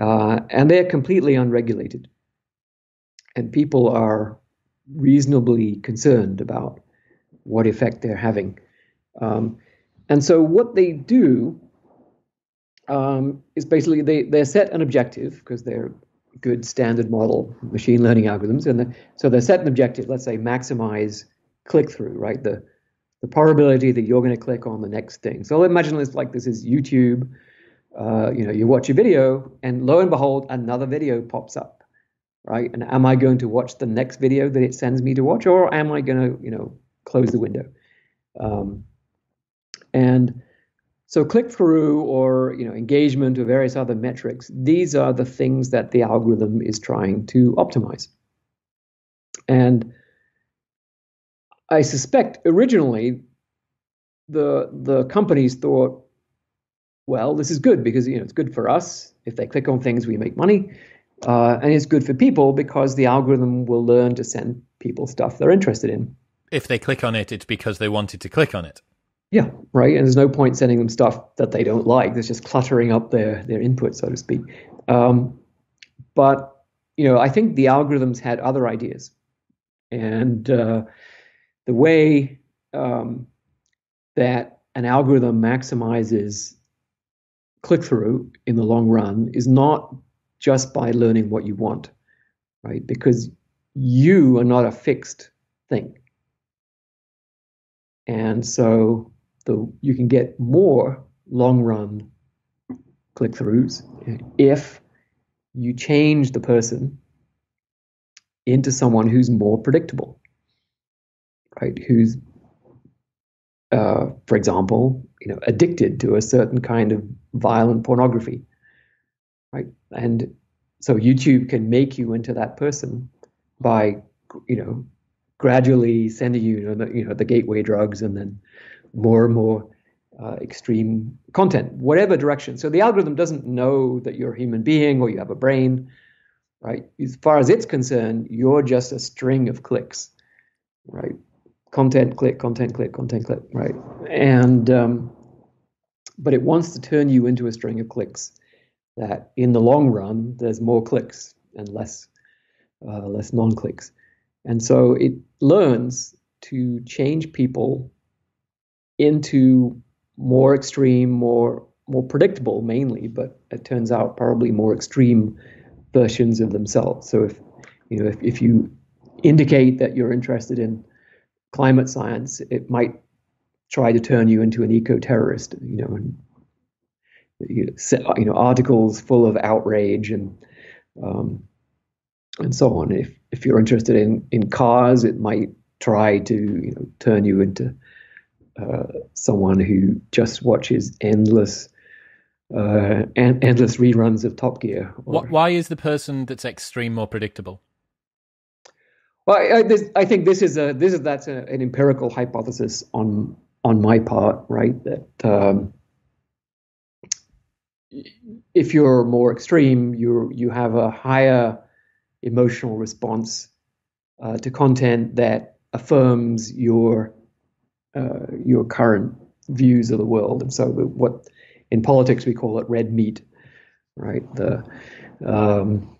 Uh, and they're completely unregulated. And people are reasonably concerned about what effect they're having. Um, and so, what they do um, is basically they, they set an objective because they're good standard model machine learning algorithms. And the, so they set an objective, let's say maximize click through, right? The, the probability that you're going to click on the next thing. So imagine this like this is YouTube. Uh, you know, you watch a video, and lo and behold, another video pops up, right? And am I going to watch the next video that it sends me to watch, or am I going to, you know, close the window? Um, and so click through or you know engagement or various other metrics, these are the things that the algorithm is trying to optimize. And I suspect originally the the companies thought, well, this is good because you know it's good for us. If they click on things, we make money, uh, and it's good for people because the algorithm will learn to send people stuff they're interested in. If they click on it, it's because they wanted to click on it. Yeah, right. And there's no point sending them stuff that they don't like. There's just cluttering up their their input, so to speak. Um, but you know, I think the algorithms had other ideas, and uh, the way um, that an algorithm maximizes click through in the long run is not just by learning what you want, right? Because you are not a fixed thing. And so the you can get more long run click throughs if you change the person into someone who's more predictable, right? Who's, uh, for example, you know, addicted to a certain kind of violent pornography, right? And so YouTube can make you into that person by, you know, gradually sending you, you know, the, you know, the gateway drugs and then more and more uh, extreme content, whatever direction. So the algorithm doesn't know that you're a human being or you have a brain, right? As far as it's concerned, you're just a string of clicks, right? Content click, content click, content click, right? And um, but it wants to turn you into a string of clicks that, in the long run, there's more clicks and less uh, less non-clicks, and so it learns to change people into more extreme, more more predictable mainly, but it turns out probably more extreme versions of themselves. So if you know if, if you indicate that you're interested in climate science, it might try to turn you into an eco-terrorist, you know, and you know, articles full of outrage and um, and so on. If if you're interested in in cars, it might try to you know turn you into uh, someone who just watches endless uh, endless reruns of Top Gear. Or, Why is the person that's extreme more predictable? Well, I, this, I think this is a this is that's a, an empirical hypothesis on on my part, right? That um, if you're more extreme, you you have a higher emotional response uh, to content that affirms your uh, your current views of the world. And so, what in politics we call it red meat, right? The um,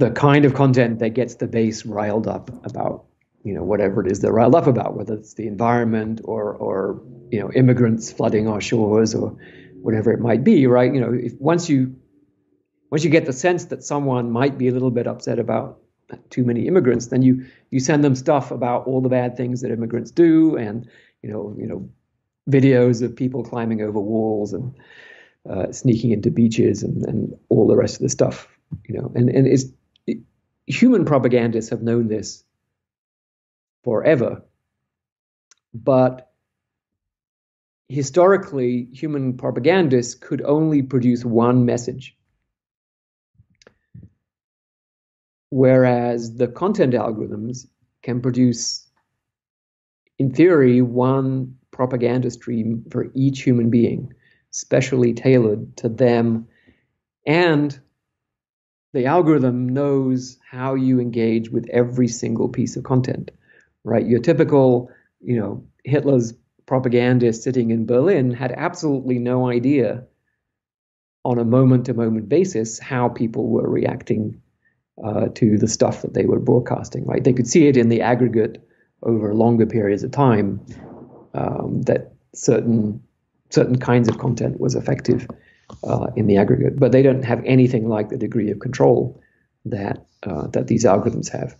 the kind of content that gets the base riled up about you know whatever it is they're riled up about, whether it's the environment or or you know immigrants flooding our shores or whatever it might be, right? You know, if once you once you get the sense that someone might be a little bit upset about too many immigrants, then you you send them stuff about all the bad things that immigrants do, and you know you know videos of people climbing over walls and uh, sneaking into beaches and, and all the rest of the stuff. You know, and and it's it, human propagandists have known this forever, but historically, human propagandists could only produce one message. Whereas the content algorithms can produce, in theory, one propaganda stream for each human being, specially tailored to them. And the algorithm knows how you engage with every single piece of content, right? Your typical, you know, Hitler's propagandist sitting in Berlin had absolutely no idea on a moment to moment basis how people were reacting uh, to the stuff that they were broadcasting, right? They could see it in the aggregate over longer periods of time um, that certain certain kinds of content was effective uh, in the aggregate, but they don't have anything like the degree of control that uh, that these algorithms have.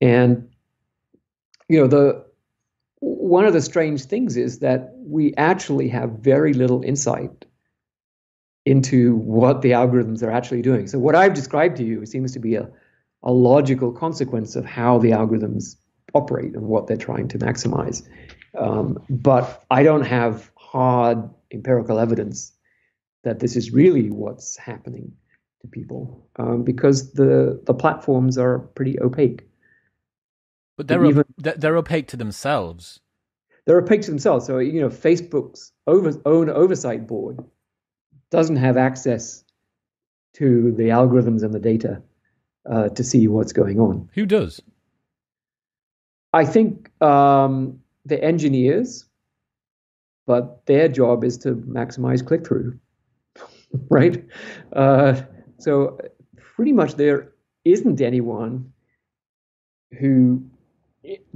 And you know the one of the strange things is that we actually have very little insight into what the algorithms are actually doing. So what I've described to you seems to be a, a logical consequence of how the algorithms operate and what they're trying to maximize. Um, but I don't have hard empirical evidence that this is really what's happening to people um, because the the platforms are pretty opaque. But they're even, they're opaque to themselves. They're opaque to themselves. So you know, Facebook's over, own oversight board doesn't have access to the algorithms and the data uh, to see what's going on. Who does? I think um, the engineers, but their job is to maximize click through, [LAUGHS] right? Uh, so pretty much there isn't anyone who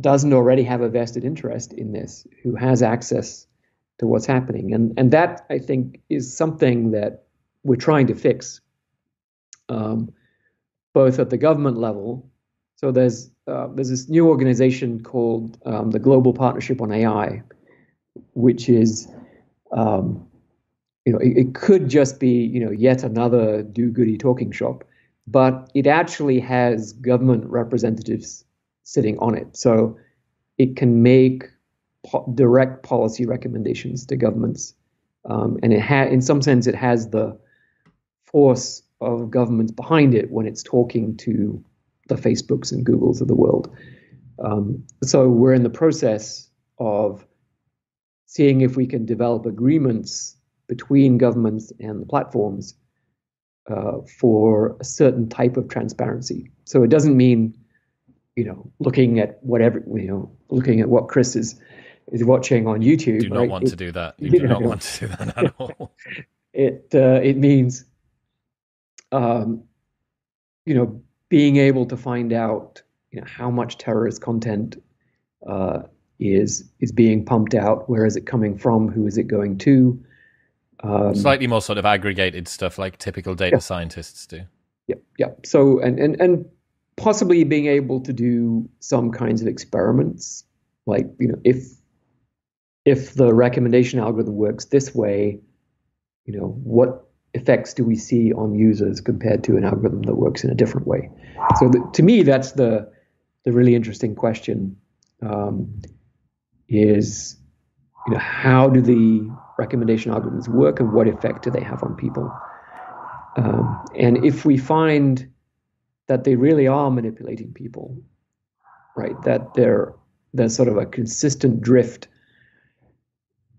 doesn't already have a vested interest in this, who has access to what's happening. And, and that, I think, is something that we're trying to fix, um, both at the government level. So there's, uh, there's this new organization called um, the Global Partnership on AI, which is, um, you know, it, it could just be, you know, yet another do-goody talking shop, but it actually has government representatives sitting on it. So it can make po- direct policy recommendations to governments, um, and it ha- in some sense it has the force of governments behind it when it's talking to the Facebooks and Googles of the world. Um, so we're in the process of seeing if we can develop agreements between governments and the platforms uh, for a certain type of transparency. So it doesn't mean you know, looking at whatever, you know, looking at what Chris is is watching on YouTube. You do not right? want it, to do that. You, you [LAUGHS] do know, not want to do that at all. [LAUGHS] it uh, it means, um, you know, being able to find out, you know, how much terrorist content uh, is is being pumped out? Where is it coming from? Who is it going to? Um, Slightly more sort of aggregated stuff like typical data yeah. scientists do. Yeah, yeah. So and and and possibly being able to do some kinds of experiments, like you know if if the recommendation algorithm works this way, you know what effects do we see on users compared to an algorithm that works in a different way? So the, to me, that's the the really interesting question. Um, is you know how do the recommendation algorithms work and what effect do they have on people? Um, and if we find that they really are manipulating people, right? That they're there's sort of a consistent drift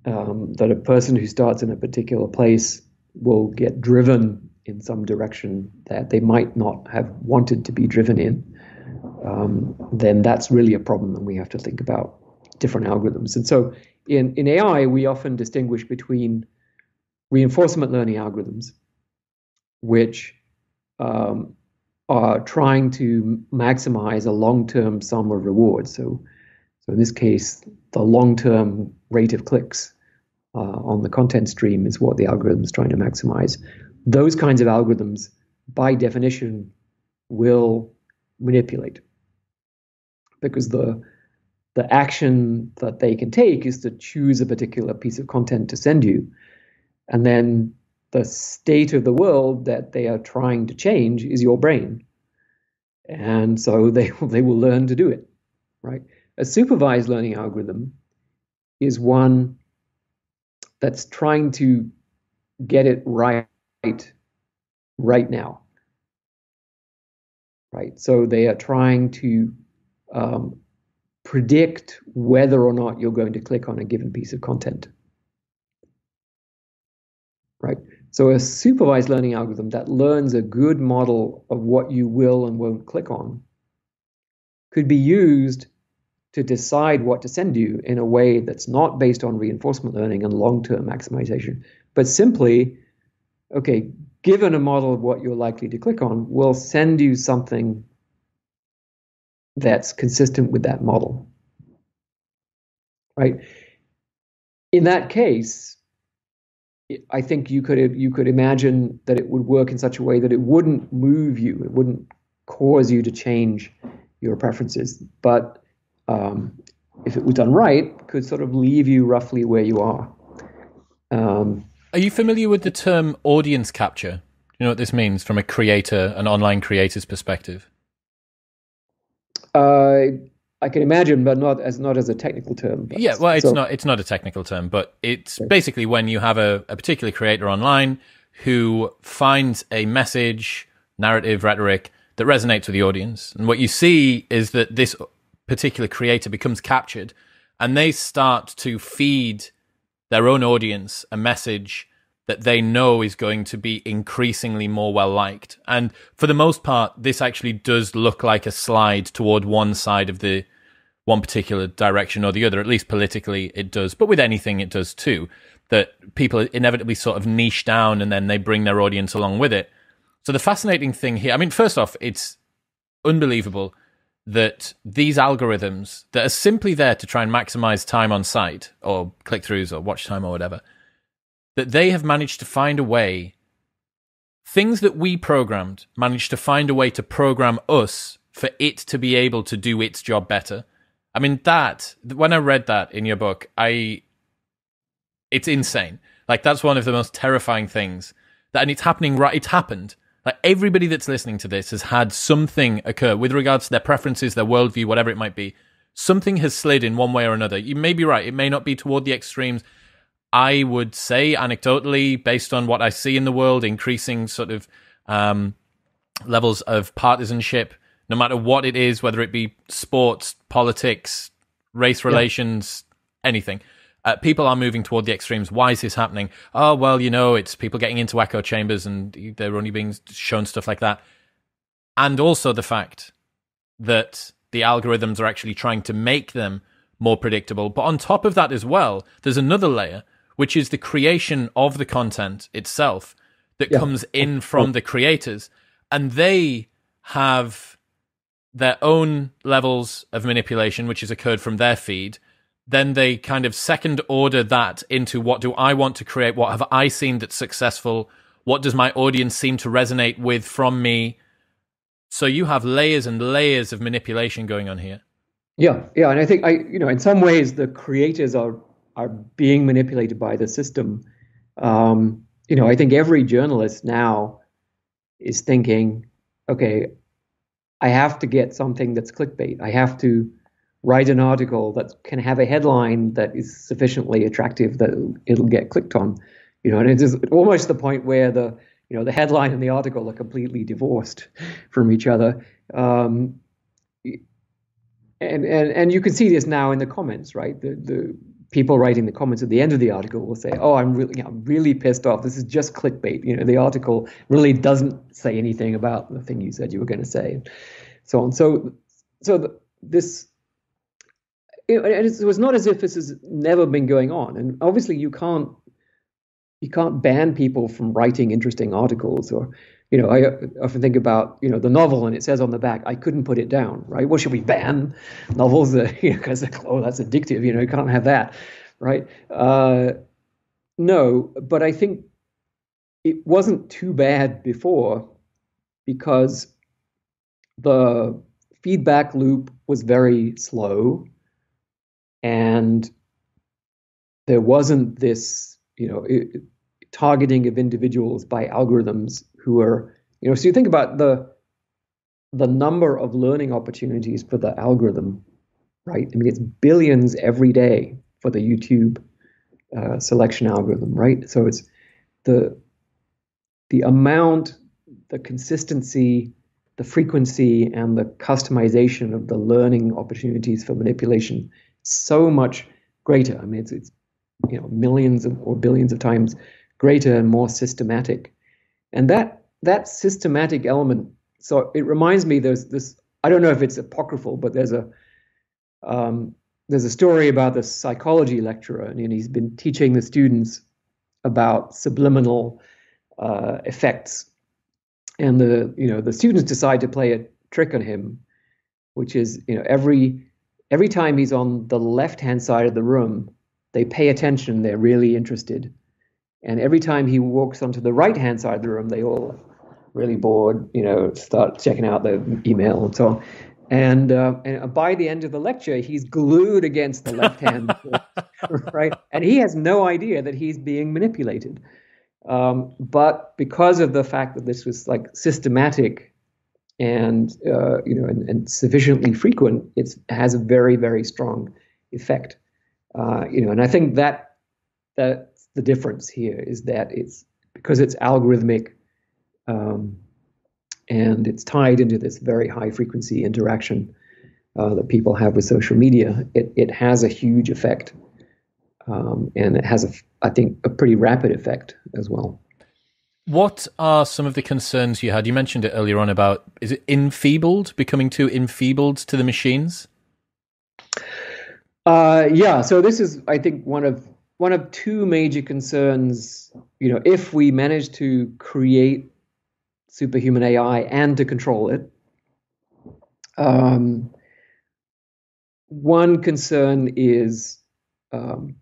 um, that a person who starts in a particular place will get driven in some direction that they might not have wanted to be driven in, um, then that's really a problem, and we have to think about different algorithms. And so in, in AI, we often distinguish between reinforcement learning algorithms, which um, are trying to maximize a long-term sum of rewards. So, so in this case, the long-term rate of clicks uh, on the content stream is what the algorithm is trying to maximize. Those kinds of algorithms, by definition, will manipulate because the the action that they can take is to choose a particular piece of content to send you, and then the state of the world that they are trying to change is your brain, and so [LAUGHS] they they will learn to do it, right? A supervised learning algorithm is one that's trying to get it right right now right? So they are trying to um, predict whether or not you're going to click on a given piece of content. Right? So a supervised learning algorithm that learns a good model of what you will and won't click on could be used to decide what to send you in a way that's not based on reinforcement learning and long term maximization, but simply, okay, given a model of what you're likely to click on, we'll send you something that's consistent with that model. Right? In that case, I think you could you could imagine that it would work in such a way that it wouldn't move you, it wouldn't cause you to change your preferences, but um, if it was done right, could sort of leave you roughly where you are. Um, are you familiar with the term audience capture? Do you know what this means from a creator, an online creator's perspective? Uh, I can imagine, but not as not as a technical term. But, yeah, well, it's so. not it's not a technical term, but it's okay. basically when you have a, a particular creator online who finds a message, narrative, rhetoric that resonates with the audience, and what you see is that this particular creator becomes captured and they start to feed their own audience a message that they know is going to be increasingly more well liked. And for the most part, this actually does look like a slide toward one side of the one particular direction or the other. At least politically, it does. But with anything, it does too. That people inevitably sort of niche down and then they bring their audience along with it. So the fascinating thing here, I mean, first off, it's unbelievable that these algorithms that are simply there to try and maximize time on site or click throughs or watch time or whatever, that they have managed to find a way, things that we programmed managed to find a way to program us for it to be able to do its job better. I mean, that, when I read that in your book, I, it's insane. Like, that's one of the most terrifying things. That, and it's happening right, it's happened like everybody that's listening to this has had something occur with regards to their preferences, their worldview, whatever it might be. Something has slid in one way or another. You may be right. It may not be toward the extremes. I would say, anecdotally, based on what I see in the world, increasing sort of um, levels of partisanship, no matter what it is, whether it be sports, politics, race relations, yeah. anything uh, people are moving toward the extremes. Why is this happening? Oh, well, you know, it's people getting into echo chambers and they're only being shown stuff like that. And also the fact that the algorithms are actually trying to make them more predictable. But on top of that as well, there's another layer, which is the creation of the content itself that yeah. comes in from the creators. And they have their own levels of manipulation, which has occurred from their feed then they kind of second order that into what do I want to create? What have I seen that's successful? What does my audience seem to resonate with from me? So you have layers and layers of manipulation going on here. Yeah, yeah, and I think I, you know, in some ways the creators are are being manipulated by the system. Um, you know, I think every journalist now is thinking, okay, I have to get something that's clickbait. I have to write an article that can have a headline that is sufficiently attractive that it'll get clicked on. You know, and it is almost the point where the you know the headline and the article are completely divorced [LAUGHS] from each other. Um, and, and and you can see this now in the comments, right? The the people writing the comments at the end of the article will say, "Oh, I'm really I'm really pissed off. This is just clickbait." You know, the article really doesn't say anything about the thing you said you were going to say, and so on. So so this it, it was not as if this has never been going on, and obviously you can't you can't ban people from writing interesting articles or you know i often think about you know the novel and it says on the back i couldn't put it down right? Well should we ban? Novels because [LAUGHS] you know, oh that's addictive you know you can't have that right? Uh, no but i think it wasn't too bad before because the feedback loop was very slow and there wasn't this you know it, targeting of individuals by algorithms who are you know so you think about the the number of learning opportunities for the algorithm right? I mean it's billions every day for the youtube uh, selection algorithm right? So it's the the amount the consistency the frequency and the customization of the learning opportunities for manipulation so much greater. I mean it's, it's you know millions of, or billions of times greater and more systematic. And that that systematic element, so it reminds me there's this I don't know if it's apocryphal, but there's a um, there's a story about this psychology lecturer, and he's been teaching the students about subliminal uh, effects, and the you know the students decide to play a trick on him, which is you know every every time he's on the left hand side of the room, they pay attention, they're really interested, and every time he walks onto the right hand side of the room, they all really bored, you know, start checking out the email and so on. And, uh, and by the end of the lecture, he's glued against the left hand, [LAUGHS] right? And he has no idea that he's being manipulated. Um, but because of the fact that this was like systematic and uh, you know and, and, sufficiently frequent, it has a very very strong effect. Uh, you know, and I think that that the difference here is that it's because it's algorithmic um, and it's tied into this very high frequency interaction uh, that people have with social media. It it has a huge effect, um, and it has a I think a pretty rapid effect as well. What are some of the concerns you had? You mentioned it earlier on about is it enfeebled, becoming too enfeebled to the machines? Uh, yeah, so this is, I think, one of one of two major concerns, you know, if we manage to create superhuman AI and to control it, um, one concern is um,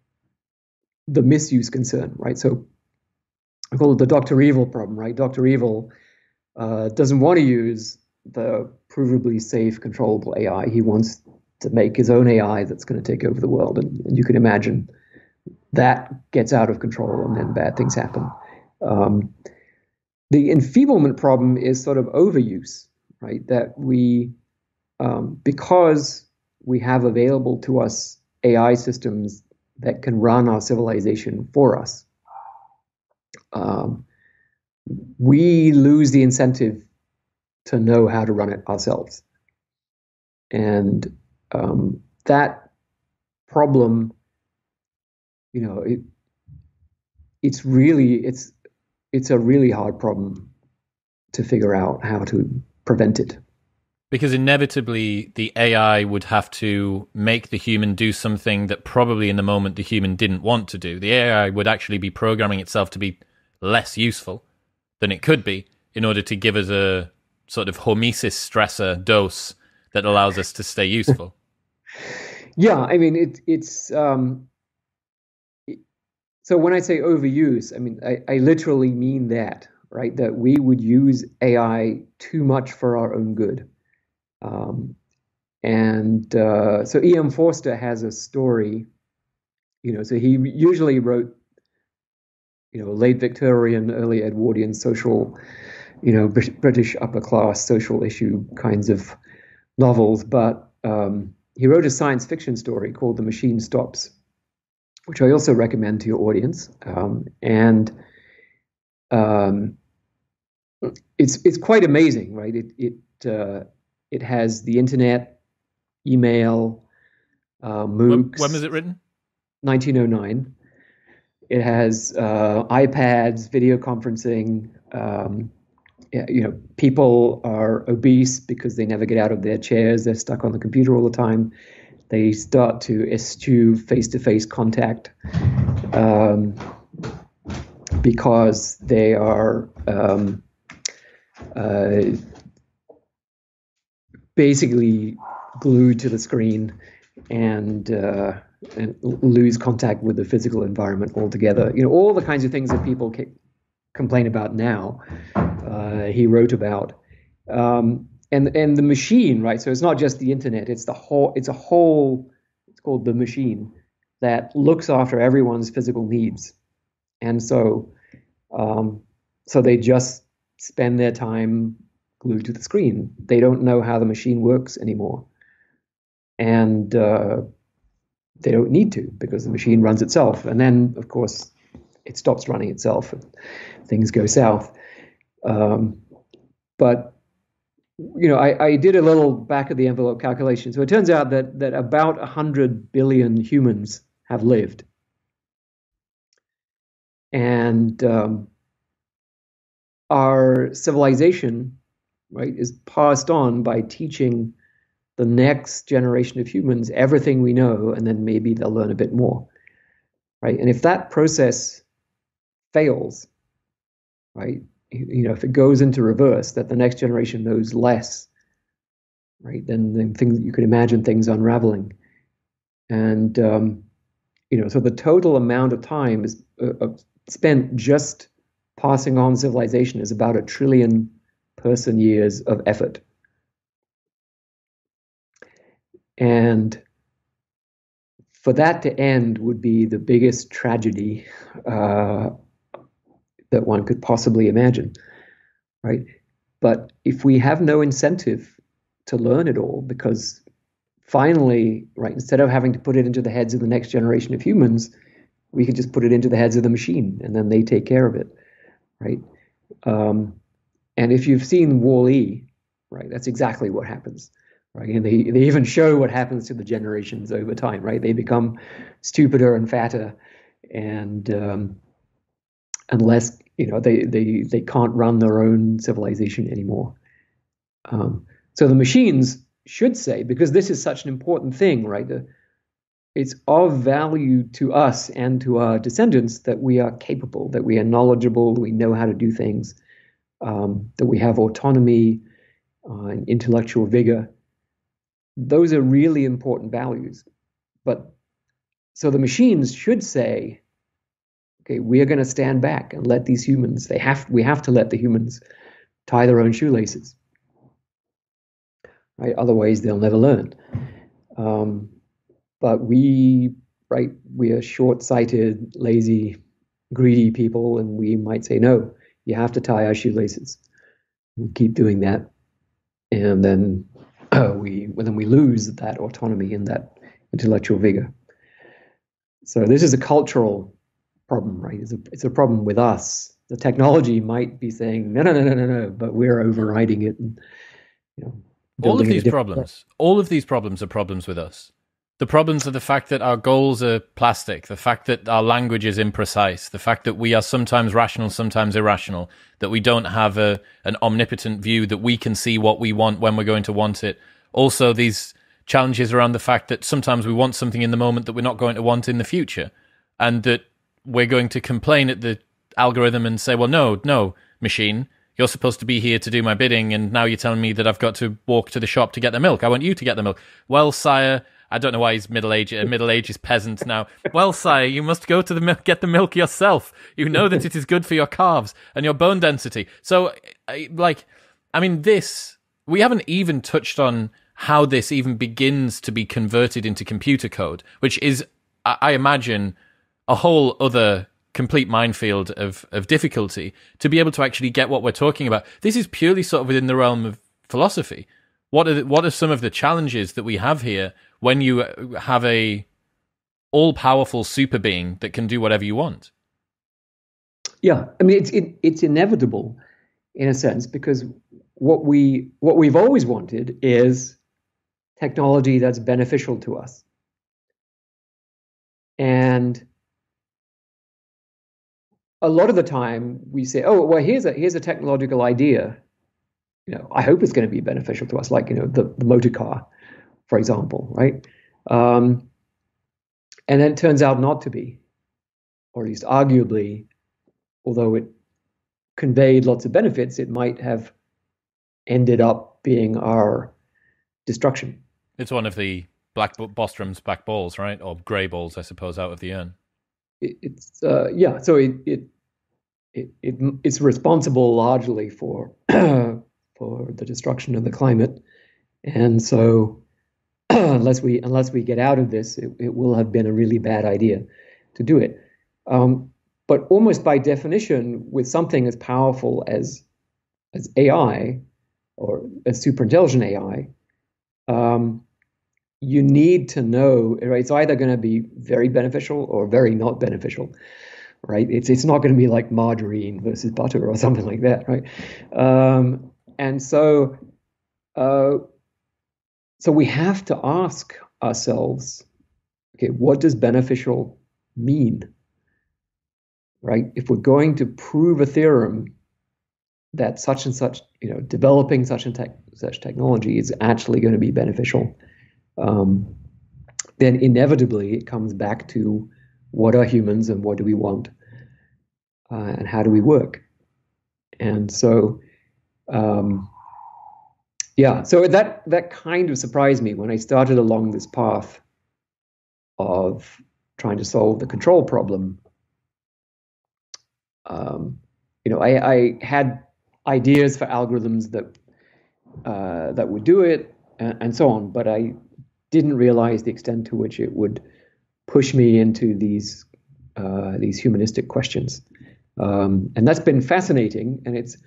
the misuse concern, right? So I call it the Dr. Evil problem, right? Dr. Evil uh, doesn't want to use the provably safe, controllable AI. He wants to make his own AI that's going to take over the world. And, and you can imagine that gets out of control and then bad things happen. Um, the enfeeblement problem is sort of overuse, right? That we, um, because we have available to us AI systems that can run our civilization for us, um, we lose the incentive to know how to run it ourselves. And um, that problem you know it it's really it's it's a really hard problem to figure out how to prevent it because inevitably the AI would have to make the human do something that probably in the moment the human didn't want to do. The AI would actually be programming itself to be less useful than it could be in order to give us a sort of hormesis stressor dose that allows us to stay useful. [LAUGHS] Yeah, I mean it, it's um, so when I say overuse, I mean I, I literally mean that, right? That we would use AI too much for our own good. Um, and uh, so E.M. Forster has a story, you know, so he usually wrote, you know, late Victorian, early Edwardian social, you know, British upper class social issue kinds of novels, but um, he wrote a science fiction story called The Machine Stops, which I also recommend to your audience. Um, and um, it's it's quite amazing, right? It it uh, it has the internet, email, uh, MOOCs. When, when was it written? 1909. It has uh, iPads, video conferencing. Um, you know, people are obese because they never get out of their chairs. They're stuck on the computer all the time. They start to eschew face-to-face contact um, because they are um, uh, basically glued to the screen and, uh, and lose contact with the physical environment altogether. You know, all the kinds of things that people complain about now, uh, he wrote about. Um, and and the machine, right? So it's not just the internet; it's the whole. It's a whole. It's called the machine that looks after everyone's physical needs, and so, um, so they just spend their time glued to the screen. They don't know how the machine works anymore, and uh, they don't need to because the machine runs itself. And then, of course, it stops running itself and things go south. Um, but you know, I, I, did a little back of the envelope calculation. So it turns out that that about hundred billion humans have lived, and um, our civilization, right, is passed on by teaching the next generation of humans everything we know, and then maybe they'll learn a bit more, right? And if that process fails, right? You know, if it goes into reverse, that the next generation knows less, right? Then, then things you could imagine things unraveling, and um, you know, so the total amount of time is uh, spent just passing on civilization is about a trillion person years of effort, and for that to end would be the biggest tragedy uh, that one could possibly imagine, right? But if we have no incentive to learn it all, because finally, right, instead of having to put it into the heads of the next generation of humans, we can just put it into the heads of the machine, and then they take care of it, right? Um, and if you've seen Wall-E, right, that's exactly what happens, right? And they they even show what happens to the generations over time, right? They become stupider and fatter, and um, unless you know they they they can't run their own civilization anymore. Um, so the machines should say because this is such an important thing, right? The, it's of value to us and to our descendants that we are capable, that we are knowledgeable, we know how to do things, um, that we have autonomy uh, and intellectual vigor. Those are really important values. But so the machines should say, Okay, we are going to stand back and let these humans. They have. We have to let the humans tie their own shoelaces. Right. Otherwise, they'll never learn. Um, but we, right, we are short-sighted, lazy, greedy people, and we might say no. You have to tie our shoelaces. We keep doing that, and then uh, [CLEARS THROAT] we then we lose that autonomy and that intellectual vigor. So this is a cultural problem, right? It's a, it's a problem with us. The technology might be saying, no, no, no, no, no, no, but we're overriding it. And, you know, all of these problems, way. all of these problems are problems with us. The problems are the fact that our goals are plastic, the fact that our language is imprecise, the fact that we are sometimes rational, sometimes irrational, that we don't have a, an omnipotent view, that we can see what we want when we're going to want it. Also, these challenges around the fact that sometimes we want something in the moment that we're not going to want in the future, and that we're going to complain at the algorithm and say, well, no, no, machine, you're supposed to be here to do my bidding, and now you're telling me that I've got to walk to the shop to get the milk. I want you to get the milk. Well, sire, I don't know why he's middle aged, a uh, middle aged peasant now. Well, sire, you must go to the milk, get the milk yourself. You know that it is good for your calves and your bone density. So, uh, like, I mean, this we haven't even touched on how this even begins to be converted into computer code, which is, I imagine, a whole other complete minefield of, of difficulty to be able to actually get what we're talking about. This is purely sort of within the realm of philosophy. What are the, what are some of the challenges that we have here when you uh, have a all powerful super being that can do whatever you want? Yeah, I mean it's it, it's inevitable in a sense because what we what we've always wanted is technology that's beneficial to us. And a lot of the time we say, oh, well, here's a here's a technological idea. You know, I hope it's going to be beneficial to us, like you know, the, the motor car, for example, right? Um, and then it turns out not to be, or at least arguably, although it conveyed lots of benefits, it might have ended up being our destruction. It's one of the black Bostrom's black balls, right, or grey balls, I suppose, out of the urn it, it's uh, yeah. So it, it it it it's responsible largely for [CLEARS THROAT] for the destruction of the climate, and so [CLEARS THROAT] unless we unless we get out of this, it, it will have been a really bad idea to do it. Um, but almost by definition, with something as powerful as as AI or as super intelligent AI, um, you need to know, right? It's either going to be very beneficial or very not beneficial, right? It's it's not going to be like margarine versus butter or [LAUGHS] something like that, right? Um, and so, uh, so we have to ask ourselves, okay, what does beneficial mean, right? If we're going to prove a theorem that such and such, you know, developing such and tech, such technology is actually going to be beneficial um, then inevitably it comes back to what are humans and what do we want uh, and how do we work. And so um, yeah so that that kind of surprised me when i started along this path of trying to solve the control problem. Um, you know I, I, had ideas for algorithms that uh, that would do it and, and so on but i didn't realize the extent to which it would push me into these uh, these humanistic questions, um, and that's been fascinating. And it's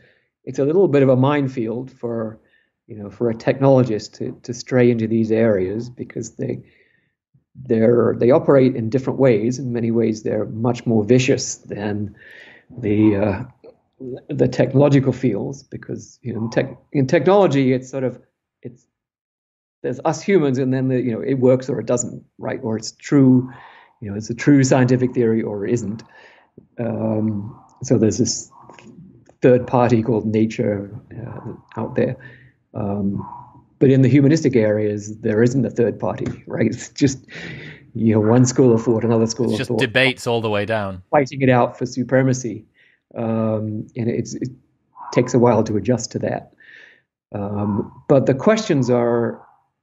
it's a little bit of a minefield for you know for a technologist to to stray into these areas because they they're they operate in different ways. In many ways, they're much more vicious than the uh, the technological fields because you know in, tech, in technology it's sort of it's there's us humans, and then the, you know it works or it doesn't, right? Or it's true, you know, it's a true scientific theory or it isn't. Um, so there's this third party called nature uh, out there. Um, but in the humanistic areas, there isn't a third party, right? It's just you know one school of thought, another school it's of thought, Just debates all the way down, fighting it out for supremacy, um, and it takes a while to adjust to that. Um, but the questions are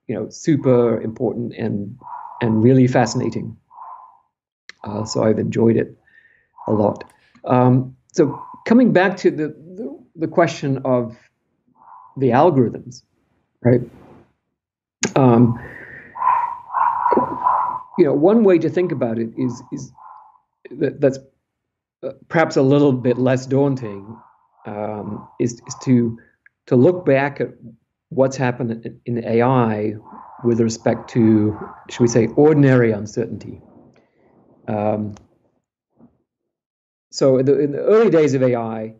you know super important and and really fascinating. Uh, so I've enjoyed it a lot. Um, so coming back to the, the, the question of the algorithms, right? Um, you know, one way to think about it is is that that's uh, perhaps a little bit less daunting um, is, is to to look back at what's happened in AI with respect to, should we say, ordinary uncertainty. Um, so in the, in the, early days of AI,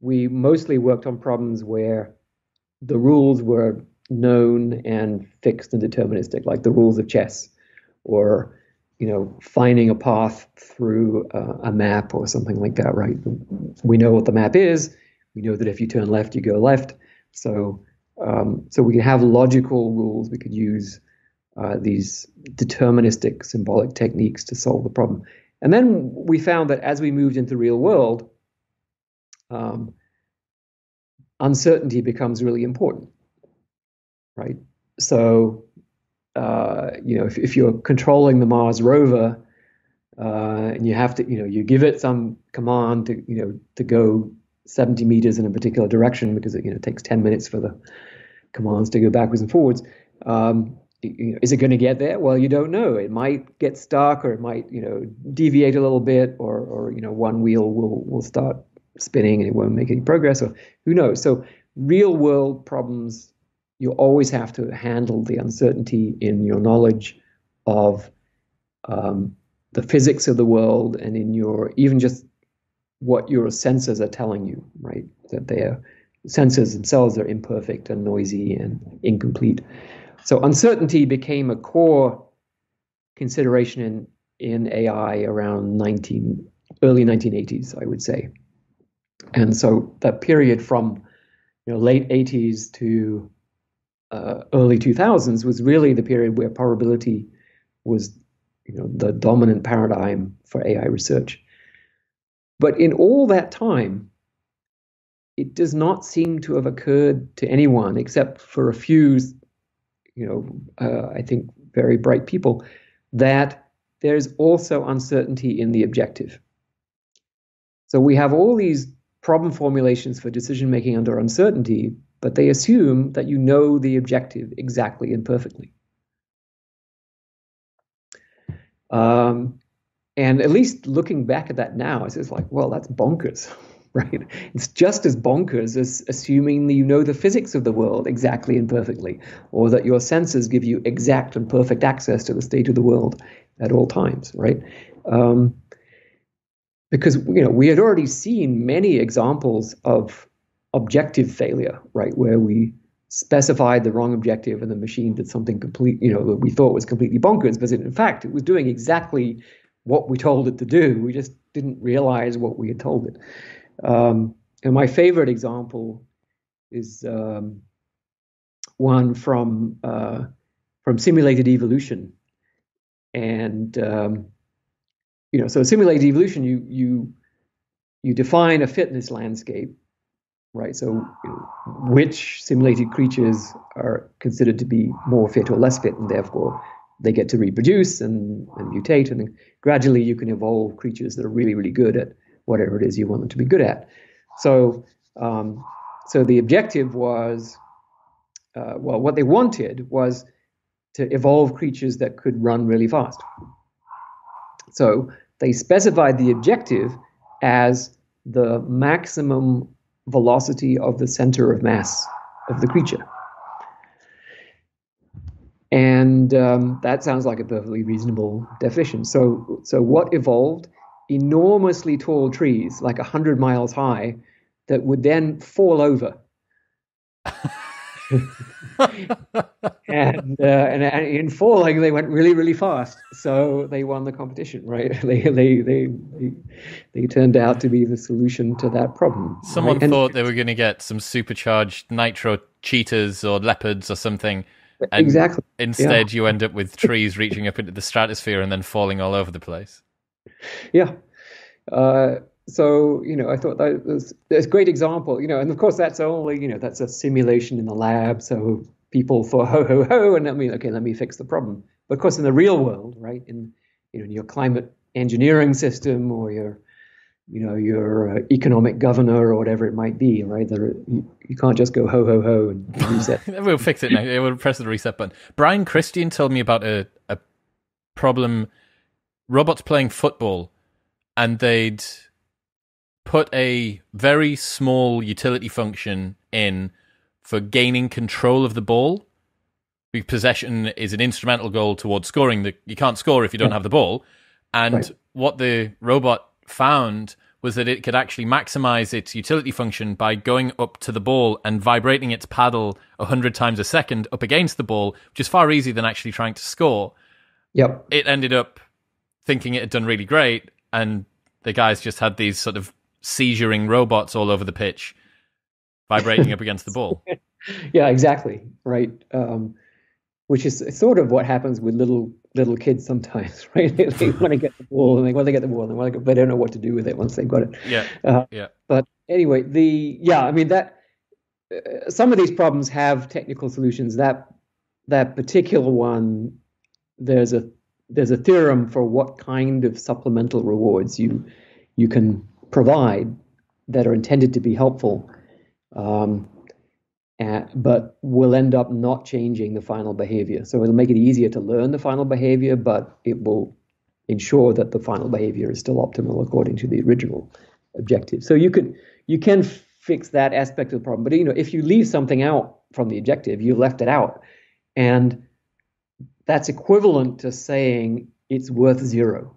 we mostly worked on problems where the rules were known and fixed and deterministic, like the rules of chess, or you know, finding a path through uh, a map or something like that. Right? We know what the map is. We know that if you turn left, you go left. So um, so we can have logical rules. We could use uh, these deterministic symbolic techniques to solve the problem. And then we found that as we moved into the real world, um, uncertainty becomes really important, right? So uh, you know, if, if you're controlling the Mars rover uh, and you have to, you know, you give it some command to, you know, to go 70 meters in a particular direction because it, you know, takes 10 minutes for the commands to go backwards and forwards. Um, is it going to get there? Well, you don't know. It might get stuck, or it might, you know, deviate a little bit, or, or you know, one wheel will will start spinning and it won't make any progress, or who knows. So, real world problems, you always have to handle the uncertainty in your knowledge of um, the physics of the world and in your even just what your senses are telling you, right? That their senses themselves are imperfect and noisy and incomplete. So uncertainty became a core consideration in in AI around 19 early 1980s, I would say. And so that period from you know late 80s to uh, early 2000s was really the period where probability was you know the dominant paradigm for AI research. But in all that time, it does not seem to have occurred to anyone except for a few, you know, uh, I think very bright people, that there's also uncertainty in the objective. So we have all these problem formulations for decision making under uncertainty, but they assume that you know the objective exactly and perfectly. Um, and at least looking back at that now, it's just like, well, that's bonkers, [LAUGHS] right? It's just as bonkers as assuming that you know the physics of the world exactly and perfectly, or that your senses give you exact and perfect access to the state of the world at all times, right? Um, because you know we had already seen many examples of objective failure, right, where we specified the wrong objective and the machine did something complete, you know, that we thought was completely bonkers, but in fact it was doing exactly what we told it to do. We just didn't realize what we had told it. Um, and my favorite example is um, one from uh, from simulated evolution, and um, you know, so simulated evolution, you you you define a fitness landscape, right? So which simulated creatures are considered to be more fit or less fit, and therefore they get to reproduce and, and mutate, and gradually you can evolve creatures that are really, really good at whatever it is you want them to be good at. So, um, so the objective was, uh, well, what they wanted was to evolve creatures that could run really fast. So they specified the objective as the maximum velocity of the center of mass of the creature. And um, that sounds like a perfectly reasonable definition. So, so what evolved? Enormously tall trees, like 100 miles high, that would then fall over. [LAUGHS] and, uh, and, and in falling, they went really, really fast. So they won the competition, right? They [LAUGHS] they they they, they turned out to be the solution to that problem. Someone right? thought and, they were going to get some supercharged nitro cheetahs or leopards or something. And exactly. Instead, yeah. you end up with trees reaching up into the stratosphere and then falling all over the place. Yeah. Uh, so you know, I thought that was, a great example. You know, and of course that's only you know that's a simulation in the lab. So people thought ho ho ho, and I mean, okay, let me fix the problem. But of course, in the real world, right, in you know in your climate engineering system or your you know your uh, economic governor or whatever it might be, right? There, you, can't just go ho ho ho and reset. [LAUGHS] we'll fix it now. We'll press the reset button. Brian Christian told me about a a problem. Robots playing football, and they'd put a very small utility function in for gaining control of the ball. Possession is an instrumental goal towards scoring. The, you can't score if you don't have the ball. And right. what the robot found was that it could actually maximize its utility function by going up to the ball and vibrating its paddle 100 times a second up against the ball, which is far easier than actually trying to score. Yep. It ended up thinking it had done really great, and the guys just had these sort of seizuring robots all over the pitch, vibrating up against the ball. [LAUGHS] Yeah, exactly. Right. Um, which is sort of what happens with little little kids sometimes, [LAUGHS] right? they, want to get the ball and they want to get the ball and they want to, but they don't know what to do with it once they've got it. Yeah. Uh, yeah. But anyway, the yeah, I mean that uh, some of these problems have technical solutions. That that particular one, there's a there's a theorem for what kind of supplemental rewards you you can provide that are intended to be helpful, um, at, but will end up not changing the final behavior. So it'll make it easier to learn the final behavior, but it will ensure that the final behavior is still optimal according to the original objective. So you could you can fix that aspect of the problem, but you know if you leave something out from the objective, you left it out, and that's equivalent to saying it's worth zero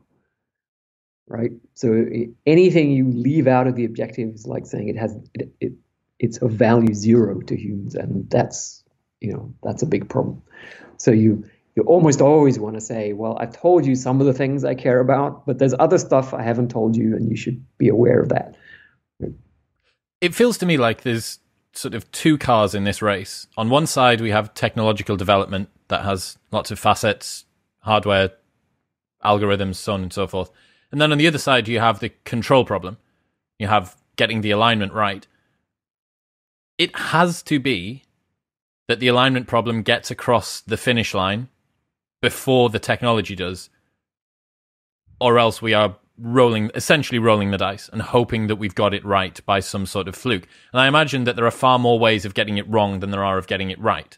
right? So eh, anything you leave out of the objective is like saying it has it, it it's of value zero to humans, and that's you know that's a big problem. So you you almost always want to say, well, I told you some of the things I care about, but there's other stuff I haven't told you, and you should be aware of that. It feels to me like there's sort of two cars in this race. On one side, we have technological development that has lots of facets, hardware, algorithms, so on and so forth. And then on the other side, you have the control problem. You have getting the alignment right. It has to be that the alignment problem gets across the finish line before the technology does, or else we are rolling, essentially rolling the dice and hoping that we've got it right by some sort of fluke. And I imagine that there are far more ways of getting it wrong than there are of getting it right.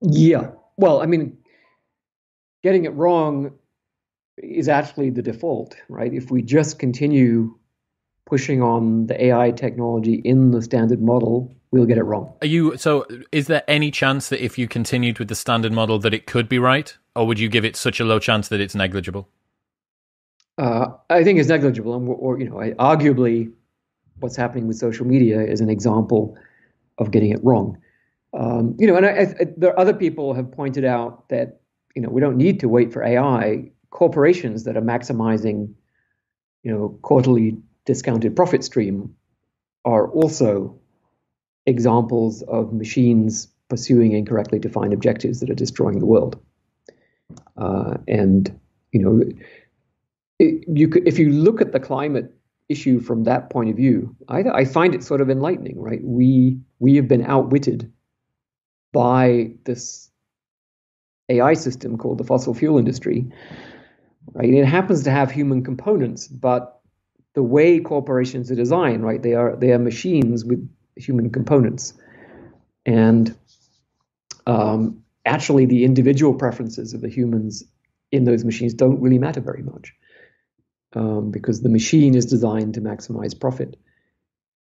Yeah. Well, I mean, getting it wrong is actually the default, right? If we just continue pushing on the AI technology in the standard model, we'll get it wrong. Are you so is there any chance that if you continued with the standard model that it could be right or would you give it such a low chance that it's negligible? Uh, I think it's negligible and or you know, arguably what's happening with social media is an example of getting it wrong. Um, you know, and I, I, there are other people have pointed out that you know we don't need to wait for AI corporations that are maximizing, you know, quarterly discounted profit stream are also examples of machines pursuing incorrectly defined objectives that are destroying the world. Uh, and you know, it, you could, if you look at the climate issue from that point of view, I, I find it sort of enlightening. Right? We we have been outwitted by this AI system called the fossil fuel industry, right? It happens to have human components, but the way corporations are designed, right? They are they are machines with human components, and um, actually, the individual preferences of the humans in those machines don't really matter very much, um, because the machine is designed to maximize profit,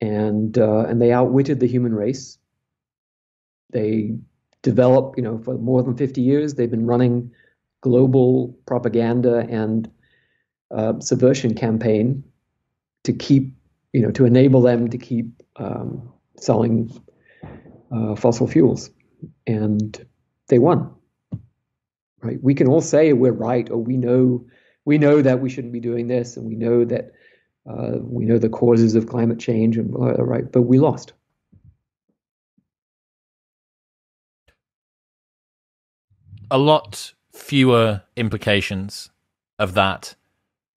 and uh, and they outwitted the human race. They developed, you know, for more than fifty years, they've been running global propaganda and uh, subversion campaign to keep, you know, to enable them to keep um, selling uh, fossil fuels, and they won. Right? We can all say we're right, or we know we know that we shouldn't be doing this, and we know that uh, we know the causes of climate change, and right, but we lost. A lot fewer implications of that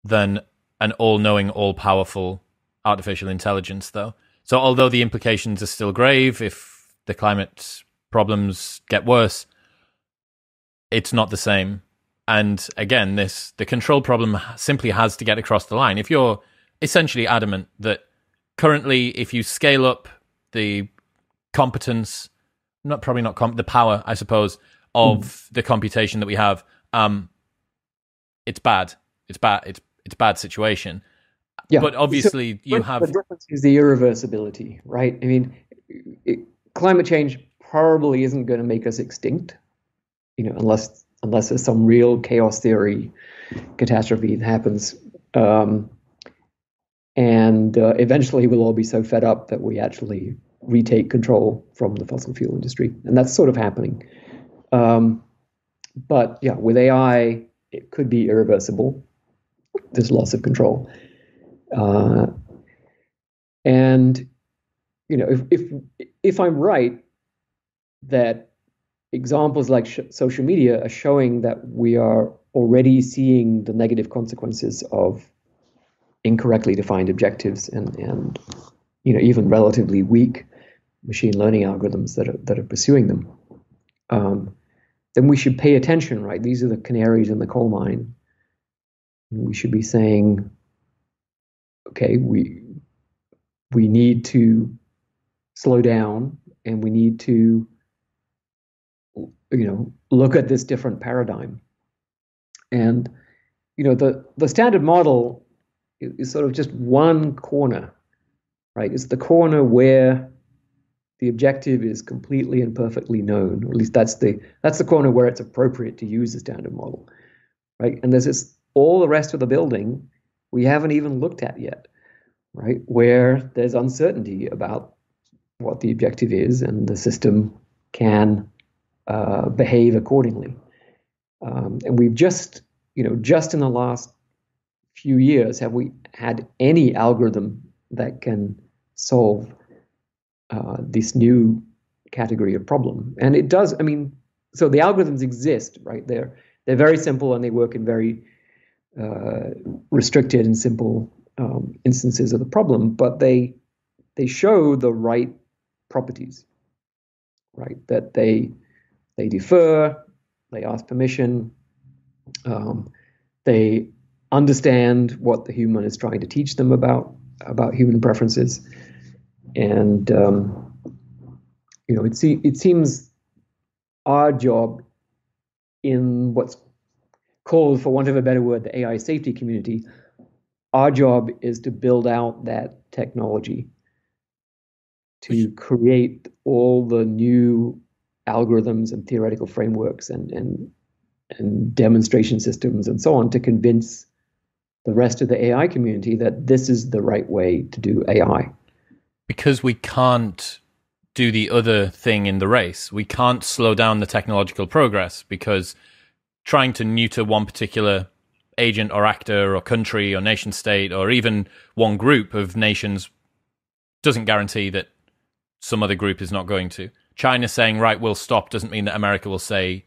than an all knowing, all powerful artificial intelligence, though. So, although the implications are still grave if the climate problems get worse, it's not the same. And again, this the control problem simply has to get across the line. If you're essentially adamant that currently, if you scale up the competence, not probably not comp- the power, I suppose, of mm. the computation that we have, um, it's bad. It's bad. It's it's a bad situation. Yeah. But obviously, so, you have the difference is the irreversibility, right? I mean, it, climate change probably isn't going to make us extinct, you know, unless unless there's some real chaos theory catastrophe that happens. Um, and uh, eventually, we'll all be so fed up that we actually retake control from the fossil fuel industry, and that's sort of happening. Um, but yeah, with AI, it could be irreversible. There's loss of control. Uh, and you know, if if if I'm right that examples like sh- social media are showing that we are already seeing the negative consequences of incorrectly defined objectives and and you know even relatively weak machine learning algorithms that are that are pursuing them, um, then we should pay attention, right? These are the canaries in the coal mine. We should be saying, okay, we we need to slow down and we need to you know look at this different paradigm. And you know the the standard model is sort of just one corner right? It's the corner where the objective is completely and perfectly known or at least that's the that's the corner where it's appropriate to use the standard model right? And there's this all the rest of the building we haven't even looked at yet right where there's uncertainty about what the objective is and the system can uh, behave accordingly. Um, and we've just, you know, just in the last few years, have we had any algorithm that can solve uh, this new category of problem? And it does. I mean, so the algorithms exist, right? They're they're very simple and they work in very uh, restricted and simple um, instances of the problem, but they they show the right properties, right? That they they defer, they ask permission, um, they understand what the human is trying to teach them about about human preferences, and um, you know it, se- it seems our job in what's called, for want of a better word, the AI safety community. Our job is to build out that technology to create all the new algorithms and theoretical frameworks and, and, and demonstration systems and so on to convince the rest of the AI community that this is the right way to do AI. Because we can't do the other thing in the race. We can't slow down the technological progress because trying to neuter one particular agent or actor or country or nation state or even one group of nations doesn't guarantee that some other group is not going to. China saying, right, we'll stop doesn't mean that America will say,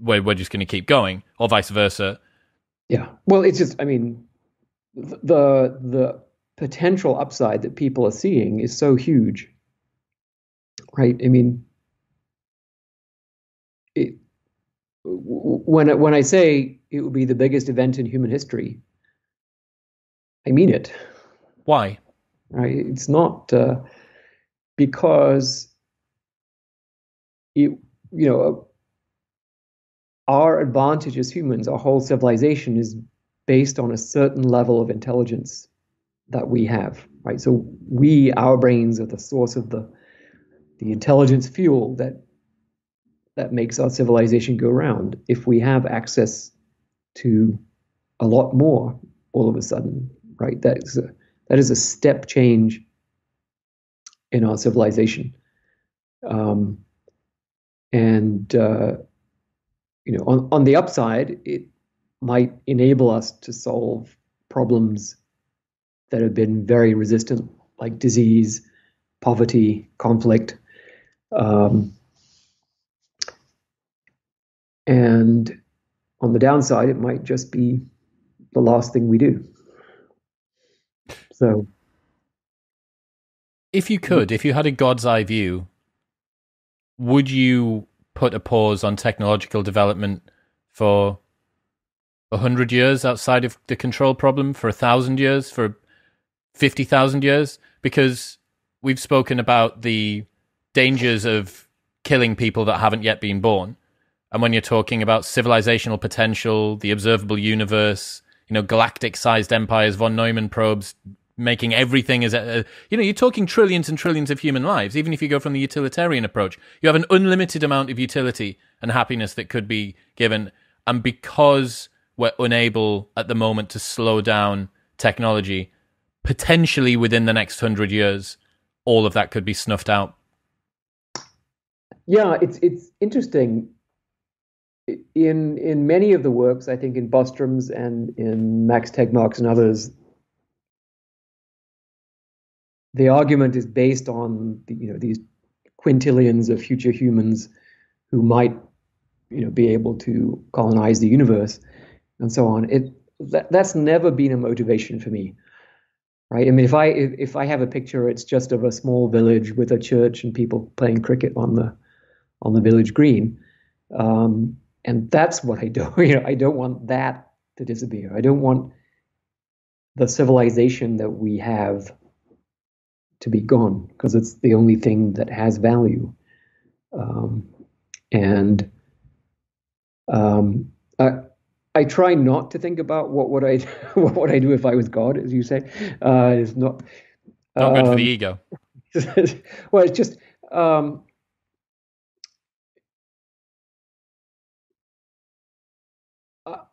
we're, we're just going to keep going, or vice versa. Yeah. Well, it's just, I mean, the, the potential upside that people are seeing is so huge, right? I mean, it, when, when I say it will be the biggest event in human history, I mean it. Why? Right? It's not. Uh, because you you know our advantage as humans, our whole civilization is based on a certain level of intelligence that we have, right? So we, our brains, are the source of the the intelligence fuel that that makes our civilization go round. If we have access to a lot more all of a sudden, right? That is a, that is a step change in our civilization. Um, and uh, you know, on, on the upside, it might enable us to solve problems that have been very resistant, like disease, poverty, conflict. Um, and on the downside, it might just be the last thing we do. So if you could, if you had a god's eye view, would you put a pause on technological development for a hundred years outside of the control problem, for a thousand years, for fifty thousand years? Because we've spoken about the dangers of killing people that haven't yet been born. And when you're talking about civilizational potential, the observable universe, you know, galactic sized empires, von Neumann probes, making everything as a, you know, you're talking trillions and trillions of human lives. Even if you go from the utilitarian approach, you have an unlimited amount of utility and happiness that could be given. And because we're unable at the moment to slow down technology, potentially within the next hundred years, all of that could be snuffed out. Yeah, it's it's interesting. In in many of the works, I think in Bostrom's and in Max Tegmark's and others, the argument is based on the, you know these quintillions of future humans who might you know be able to colonize the universe and so on it that, that's never been a motivation for me right? I mean, if I if, if I have a picture, it's just of a small village with a church and people playing cricket on the on the village green, um, and that's what I do. [LAUGHS] You know, I don't want that to disappear. I don't want the civilization that we have to be gone because it's the only thing that has value. Um, and um, I, I try not to think about what would I [LAUGHS] what would I do if I was God, as you say. Uh, it's not not good for the um, ego. [LAUGHS] well, it's just um,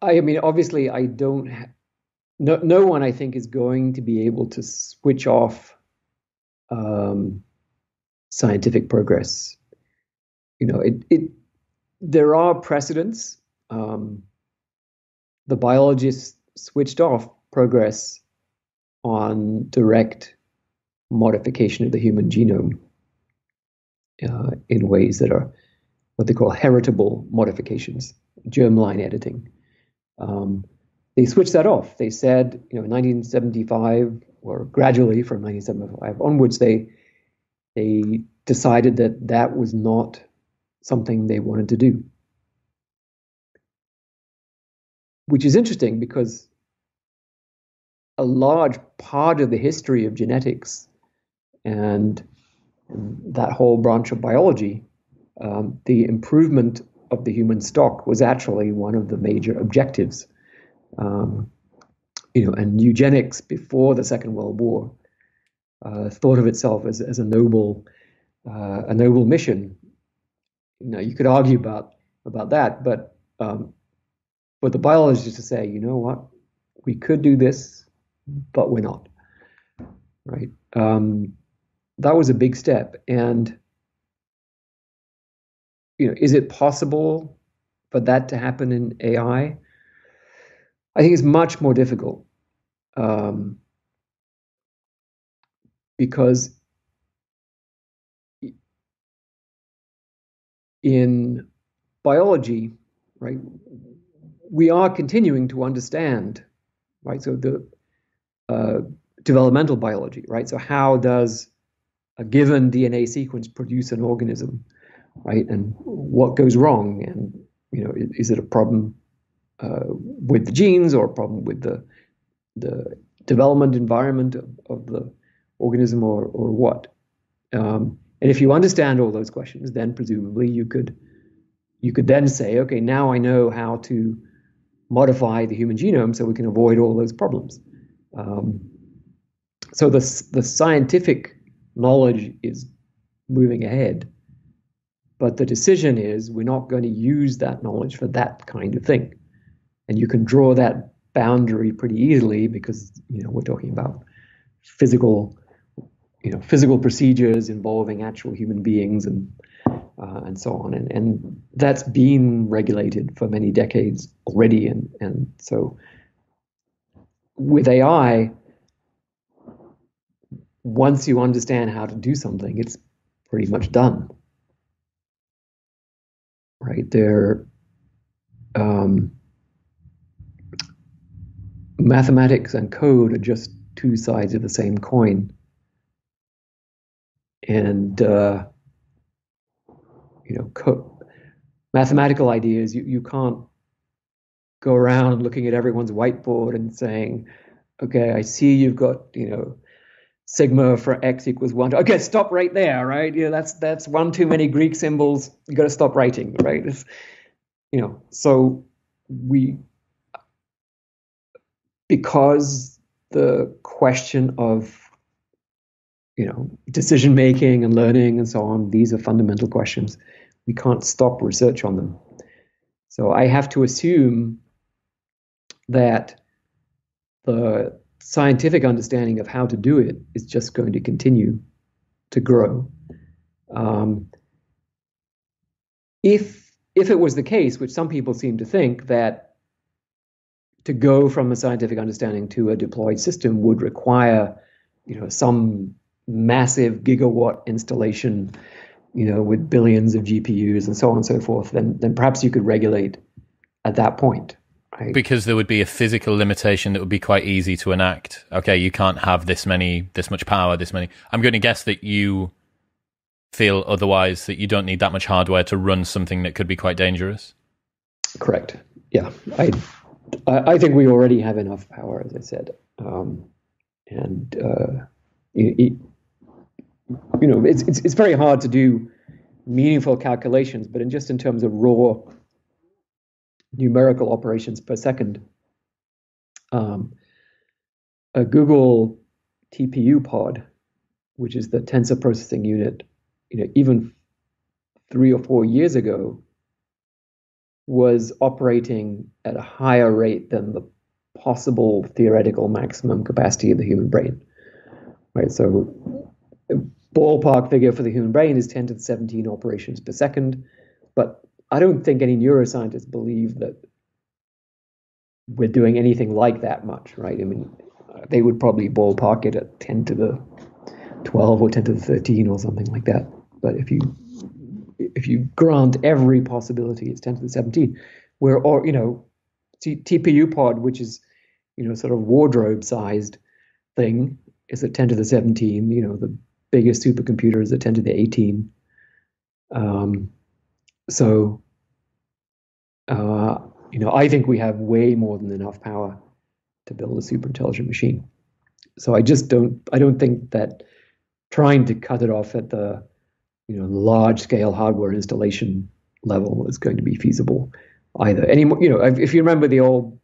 I, mean, obviously, I don't. Ha- no, no one I think is going to be able to switch off um, scientific progress. You know, it it there are precedents. Um, the biologists switched off progress on direct modification of the human genome uh, in ways that are what they call heritable modifications, germline editing. Um, they switched that off. They said, you know, in 1975 or gradually from 1975 onwards, they they decided that that was not something they wanted to do. Which is interesting because a large part of the history of genetics and that whole branch of biology, um, the improvement of the human stock was actually one of the major objectives. Um, you know, and eugenics before the Second World War uh, thought of itself as, as a noble uh, a noble mission you know, you could argue about about that, but um, but the biologists to say, you know what, we could do this, but we're not. Right. Um, that was a big step, and you know, is it possible for that to happen in AI? I think it's much more difficult um, because in biology, right, we are continuing to understand, right? So the uh, developmental biology, right? So how does a given DNA sequence produce an organism, right? And what goes wrong? And you know, is, it a problem uh, with the genes or a problem with the the development environment of, of the organism or or what? Um, and if you understand all those questions, then presumably you could you could then say, okay, now I know how to modify the human genome so we can avoid all those problems. Um, so the the scientific knowledge is moving ahead, but the decision is we're not going to use that knowledge for that kind of thing, and you can draw that boundary pretty easily because you know we're talking about physical you know physical procedures involving actual human beings and uh, and so on. And and that's been regulated for many decades already. And and so with AI once you understand how to do something it's pretty much done right there. Um, mathematics and code are just two sides of the same coin. And uh, you know co- mathematical ideas you, you can't go around looking at everyone's whiteboard and saying okay i see you've got you know sigma for x equals one okay stop right there right yeah that's that's one too many greek symbols you got to stop writing right it's, you know so we because the question of you know, decision making and learning and so on. These are fundamental questions. We can't stop research on them. So I have to assume that the scientific understanding of how to do it is just going to continue to grow. Um, if if it was the case, which some people seem to think, that to go from a scientific understanding to a deployed system would require, you know, some massive gigawatt installation, you know, with billions of GPUs and so on and so forth, then then perhaps you could regulate at that point, Right? Because there would be a physical limitation that would be quite easy to enact. Okay, you can't have this many, this much power, this many. I'm going to guess that you feel otherwise that you don't need that much hardware to run something that could be quite dangerous. Correct. Yeah, I, I think we already have enough power, as I said, um, and uh, you, you know, it's, it's it's very hard to do meaningful calculations, but in just in terms of raw numerical operations per second. Um, a Google TPU pod, which is the tensor processing unit, you know, even three or four years ago, was operating at a higher rate than the possible theoretical maximum capacity of the human brain. Right. So, ballpark figure for the human brain is 10 to the 17 operations per second, but I don't think any neuroscientists believe that we're doing anything like that much, right? I mean, they would probably ballpark it at 10 to the 12 or 10 to the 13 or something like that. But if you if you grant every possibility, it's 10 to the 17. Where, or you know, TPU pod, which is you know sort of wardrobe sized thing, is at 10 to the 17. You know, the biggest supercomputer is at 10 to the 18. Um, so, uh, you know, I think we have way more than enough power to build a super intelligent machine. So I just don't, I don't think that trying to cut it off at the, you know, large scale hardware installation level is going to be feasible either. Any, you know, if you remember the old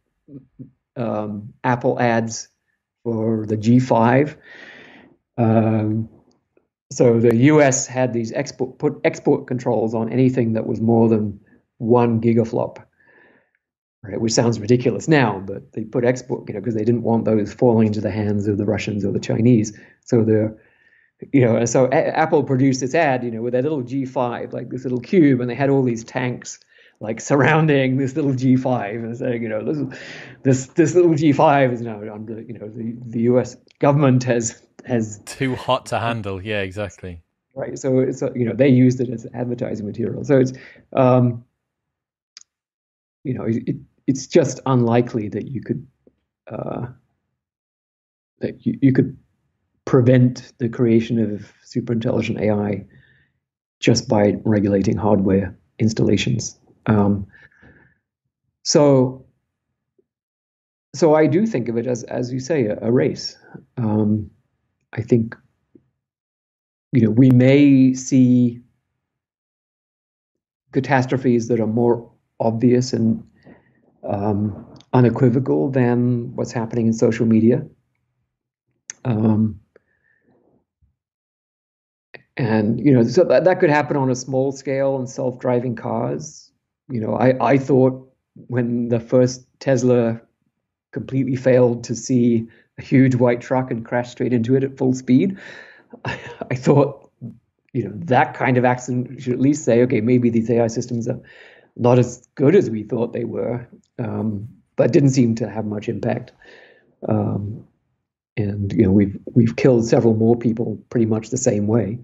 um, Apple ads for the G5. Um, so the U.S. had these export put export controls on anything that was more than one gigaflop, right? Which sounds ridiculous now, but they put export, you know, because they didn't want those falling into the hands of the Russians or the Chinese. So the, you know, so a- Apple produced this ad, you know, with a little G5, like this little cube, and they had all these tanks like surrounding this little G5 and saying, you know, this this this little G5 is now under, you know, the the U.S. government has has too hot to handle. Yeah, exactly. Right. So it's you know they used it as advertising material. So it's um, you know it, it's just unlikely that you could uh, that you, you could prevent the creation of super intelligent AI just by regulating hardware installations. Um, so so I do think of it as as you say a, a race. Um, I think you know we may see catastrophes that are more obvious and um, unequivocal than what's happening in social media. Um, and you know, so that, that could happen on a small scale in self-driving cars. You know, I, I thought when the first Tesla completely failed to see a huge white truck and crashed straight into it at full speed. I, I thought, you know, that kind of accident should at least say, okay, maybe these AI systems are not as good as we thought they were, um, but didn't seem to have much impact. Um, and you know, we've we've killed several more people pretty much the same way.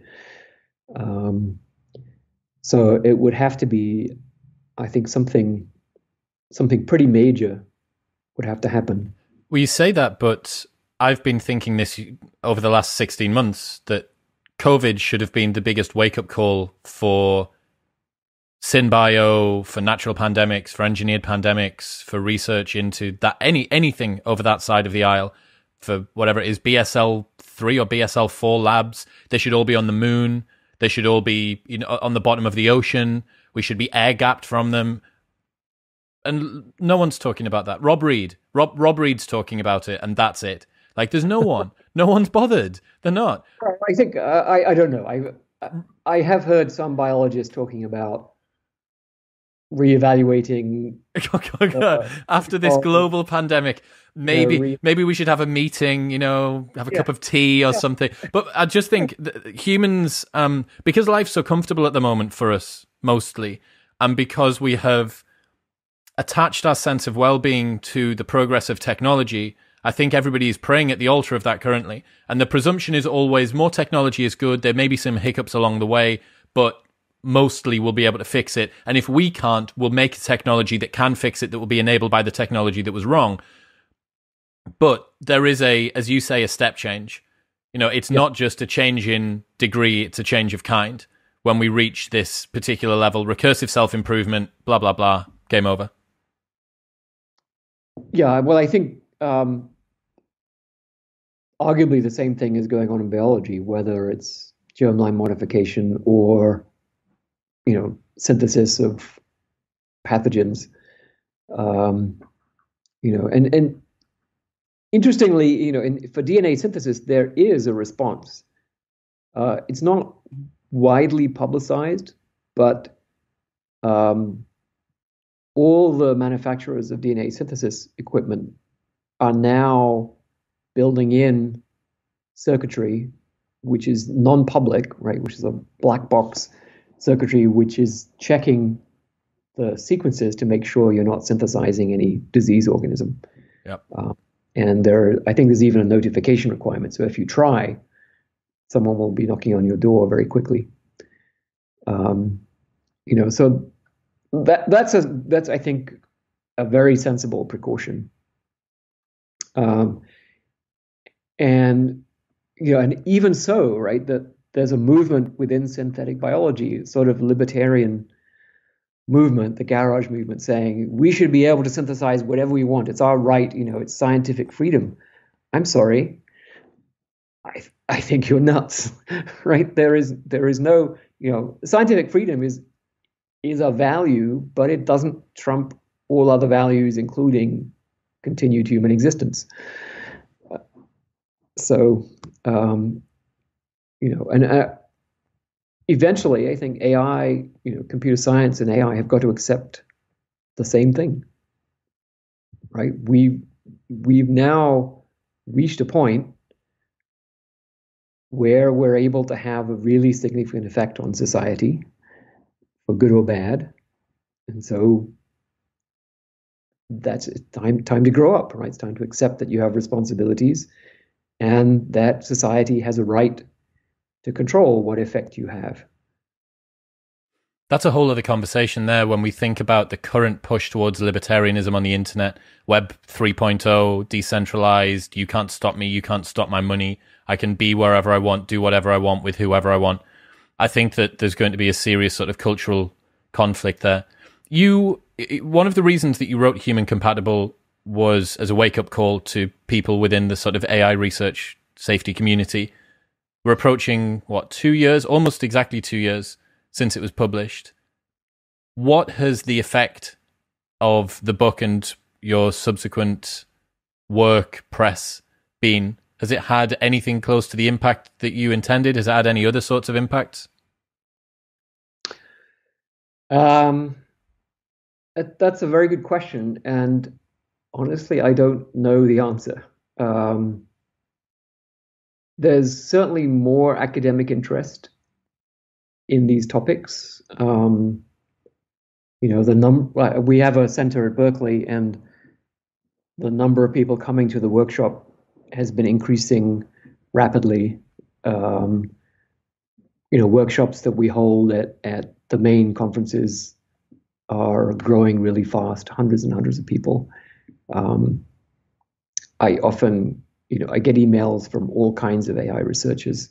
Um, so it would have to be, I think, something something pretty major would have to happen well, you say that, but I've been thinking this over the last 16 months that COVID should have been the biggest wake up call for synbio, for natural pandemics, for engineered pandemics, for research into that any anything over that side of the aisle, for whatever it is, BSL three or BSL four labs. They should all be on the moon. They should all be you know on the bottom of the ocean. We should be air gapped from them and no one's talking about that. Rob Reid, Rob Rob Reid's talking about it, and that's it. Like, there's no one, [LAUGHS] no one's bothered. They're not. I think uh, I I don't know. I I have heard some biologists talking about reevaluating [LAUGHS] uh, after this global pandemic maybe re- maybe we should have a meeting you know have a yeah. cup of tea or yeah. something but i just think [LAUGHS] humans um because life's so comfortable at the moment for us mostly and because we have attached our sense of well-being to the progress of technology, I think everybody is praying at the altar of that currently. And the presumption is always more technology is good. There may be some hiccups along the way, but mostly we'll be able to fix it. And if we can't, we'll make a technology that can fix it that will be enabled by the technology that was wrong. But there is a, as you say, a step change. You know, it's yep. not just a change in degree, it's a change of kind. When we reach this particular level, recursive self improvement, blah, blah, blah, game over. Yeah, well, I think um, arguably the same thing is going on in biology, whether it's germline modification or you know synthesis of pathogens. Um, you know, and and interestingly, you know, in, for DNA synthesis, there is a response. Uh, it's not widely publicized, but um, all the manufacturers of DNA synthesis equipment are now building in circuitry which is non-public, right, which is a black box circuitry which is checking the sequences to make sure you're not synthesizing any disease organism. Yep. Uh, and there, I think there's even a notification requirement. So if you try, someone will be knocking on your door very quickly. Um, you know, so that that's a that's I think a very sensible precaution. Um, and you know, and even so, right, that there's a movement within synthetic biology, sort of libertarian movement, the garage movement, saying we should be able to synthesize whatever we want. It's our right, you know, it's scientific freedom. I'm sorry. I I think you're nuts, [LAUGHS] right? There is there is no, you know, scientific freedom is is a value, but it doesn't trump all other values, including continued human existence. So, um, you know, and uh, eventually, I think AI, you know, computer science and AI have got to accept the same thing, right? We we've now reached a point where we're able to have a really significant effect on society, for good or bad, and so that's time time to grow up, right? It's time to accept that you have responsibilities and that society has a right to control what effect you have. That's a whole other conversation there when we think about the current push towards libertarianism on the internet, Web 3.0, decentralized, you can't stop me, you can't stop my money, I can be wherever I want, do whatever I want with whoever I want. I think that there's going to be a serious sort of cultural conflict there. You, one of the reasons that you wrote Human Compatible was as a wake up call to people within the sort of AI research safety community. We're approaching, what, two years, almost exactly two years since it was published. What has the effect of the book and your subsequent work, press, been? Has it had anything close to the impact that you intended? Has it had any other sorts of impacts? Um, that's a very good question. And honestly, I don't know the answer. Um, there's certainly more academic interest in these topics. Um, you know, the num we have a center at Berkeley, and the number of people coming to the workshop has been increasing rapidly. Um, you know, workshops that we hold at at the main conferences are growing really fast, hundreds and hundreds of people. Um, I often, you know, I get emails from all kinds of AI researchers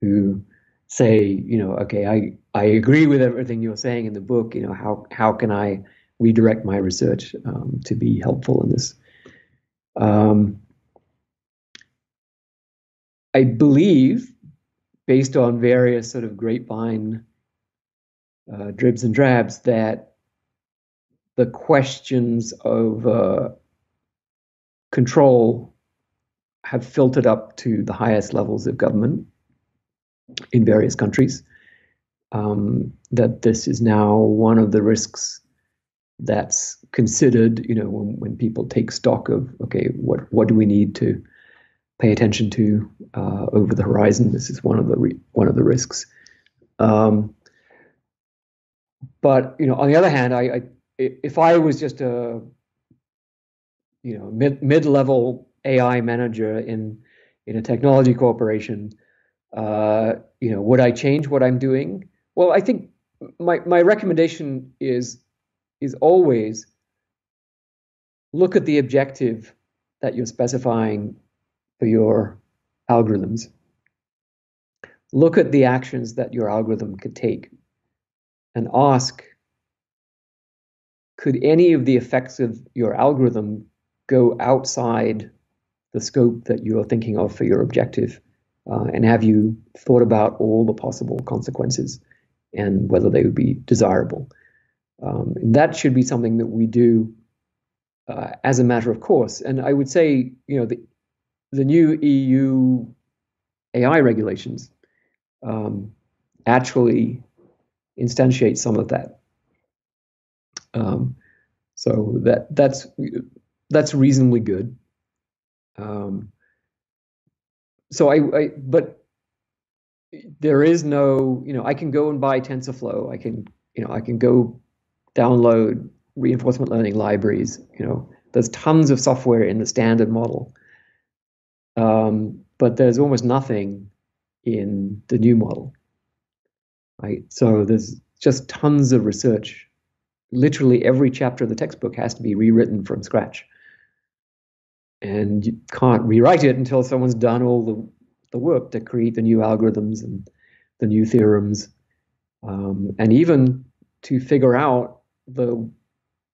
who say, you know, okay, I, I agree with everything you're saying in the book. You know, how how can I redirect my research um, to be helpful in this? Um, I believe, based on various sort of grapevine uh, dribs and drabs, that the questions of uh, control have filtered up to the highest levels of government in various countries. Um, that this is now one of the risks that's considered, you know, when, when people take stock of, okay, what, what do we need to pay attention to uh, over the horizon? This is one of the re- one of the risks. Um, but you know, on the other hand, I, I if I was just a you know mid mid level AI manager in in a technology corporation, uh, you know, would I change what I'm doing? Well, I think my my recommendation is is always look at the objective that you're specifying for your algorithms. Look at the actions that your algorithm could take and ask could any of the effects of your algorithm go outside the scope that you're thinking of for your objective? Uh, and have you thought about all the possible consequences and whether they would be desirable? Um, that should be something that we do uh, as a matter of course. And I would say, you know, the the new EU AI regulations um, actually instantiate some of that. Um, so that that's that's reasonably good. Um, so I, I, but there is no, you know, I can go and buy TensorFlow. I can, you know, I can go download reinforcement learning libraries. You know, there's tons of software in the standard model, um, but there's almost nothing in the new model. Right. So there's just tons of research. Literally every chapter of the textbook has to be rewritten from scratch. And you can't rewrite it until someone's done all the, the work to create the new algorithms and the new theorems. Um, and even to figure out the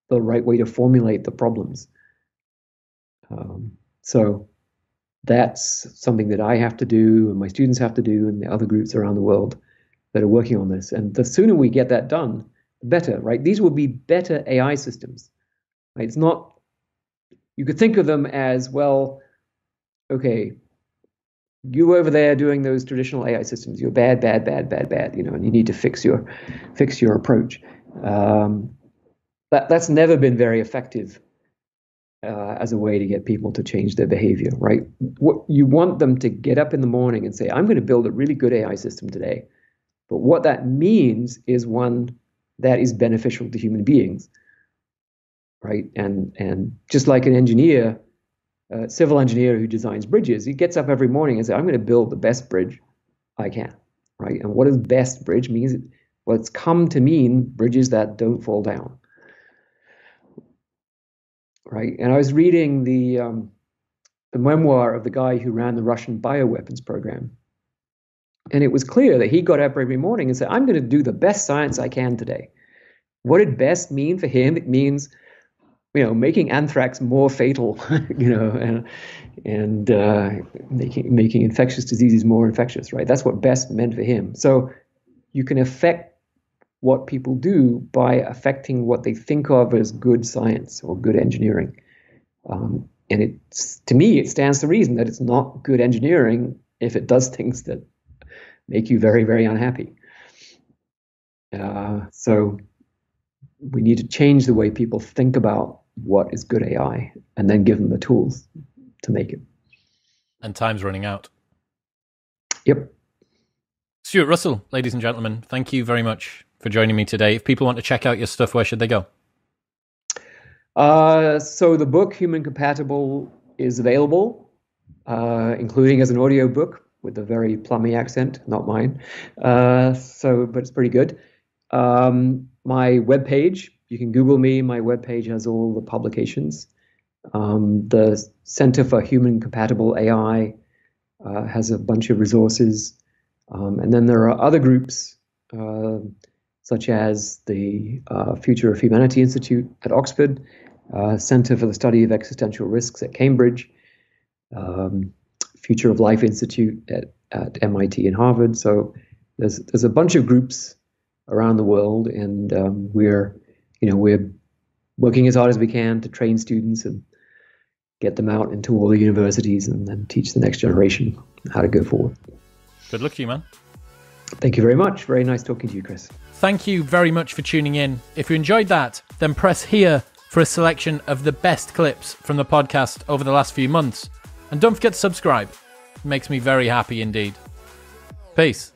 the right way to formulate the problems. Um, so that's something that I have to do, and my students have to do, and the other groups around the world that are working on this. And the sooner we get that done, the better, right? These will be better AI systems. Right? It's not. You could think of them as well. Okay, you over there doing those traditional AI systems, you're bad, bad, bad, bad, bad. You know, and you need to fix your fix your approach. Um, that that's never been very effective uh, as a way to get people to change their behavior, right? What you want them to get up in the morning and say, "I'm going to build a really good AI system today," but what that means is one that is beneficial to human beings, right? And and just like an engineer, a civil engineer who designs bridges, he gets up every morning and says, "I'm going to build the best bridge I can," right? And what does best bridge means? Well, it's come to mean bridges that don't fall down right? And I was reading the um, the memoir of the guy who ran the Russian bioweapons program, and it was clear that he got up every morning and said, "I'm going to do the best science I can today." What did best mean for him? It means, you know, making anthrax more fatal, [LAUGHS] you know, and and uh, making making infectious diseases more infectious, right? That's what best meant for him. So you can affect what people do by affecting what they think of as good science or good engineering. Um, and it's to me, it stands to reason that it's not good engineering if it does things that make you very, very unhappy. Uh, so we need to change the way people think about what is good AI and then give them the tools to make it. And time's running out. Yep. Stuart Russell, ladies and gentlemen, thank you very much for joining me today. If people want to check out your stuff, where should they go? Uh, so the book Human Compatible is available, uh, including as an audio book with a very plummy accent, not mine. Uh, so, but it's pretty good. Um, my webpage, you can Google me. My webpage has all the publications. Um, the Center for Human Compatible AI uh, has a bunch of resources. Um, and then there are other groups uh, such as the uh, Future of Humanity Institute at Oxford, uh, Center for the Study of Existential Risks at Cambridge, um, Future of Life Institute at, at MIT and Harvard. So there's there's a bunch of groups around the world, and um, we're you know we're working as hard as we can to train students and get them out into all the universities and then teach the next generation how to go forward. Good luck to you, man. Thank you very much. Very nice talking to you, Chris. Thank you very much for tuning in. If you enjoyed that, then press here for a selection of the best clips from the podcast over the last few months. And don't forget to subscribe. It makes me very happy indeed. Peace.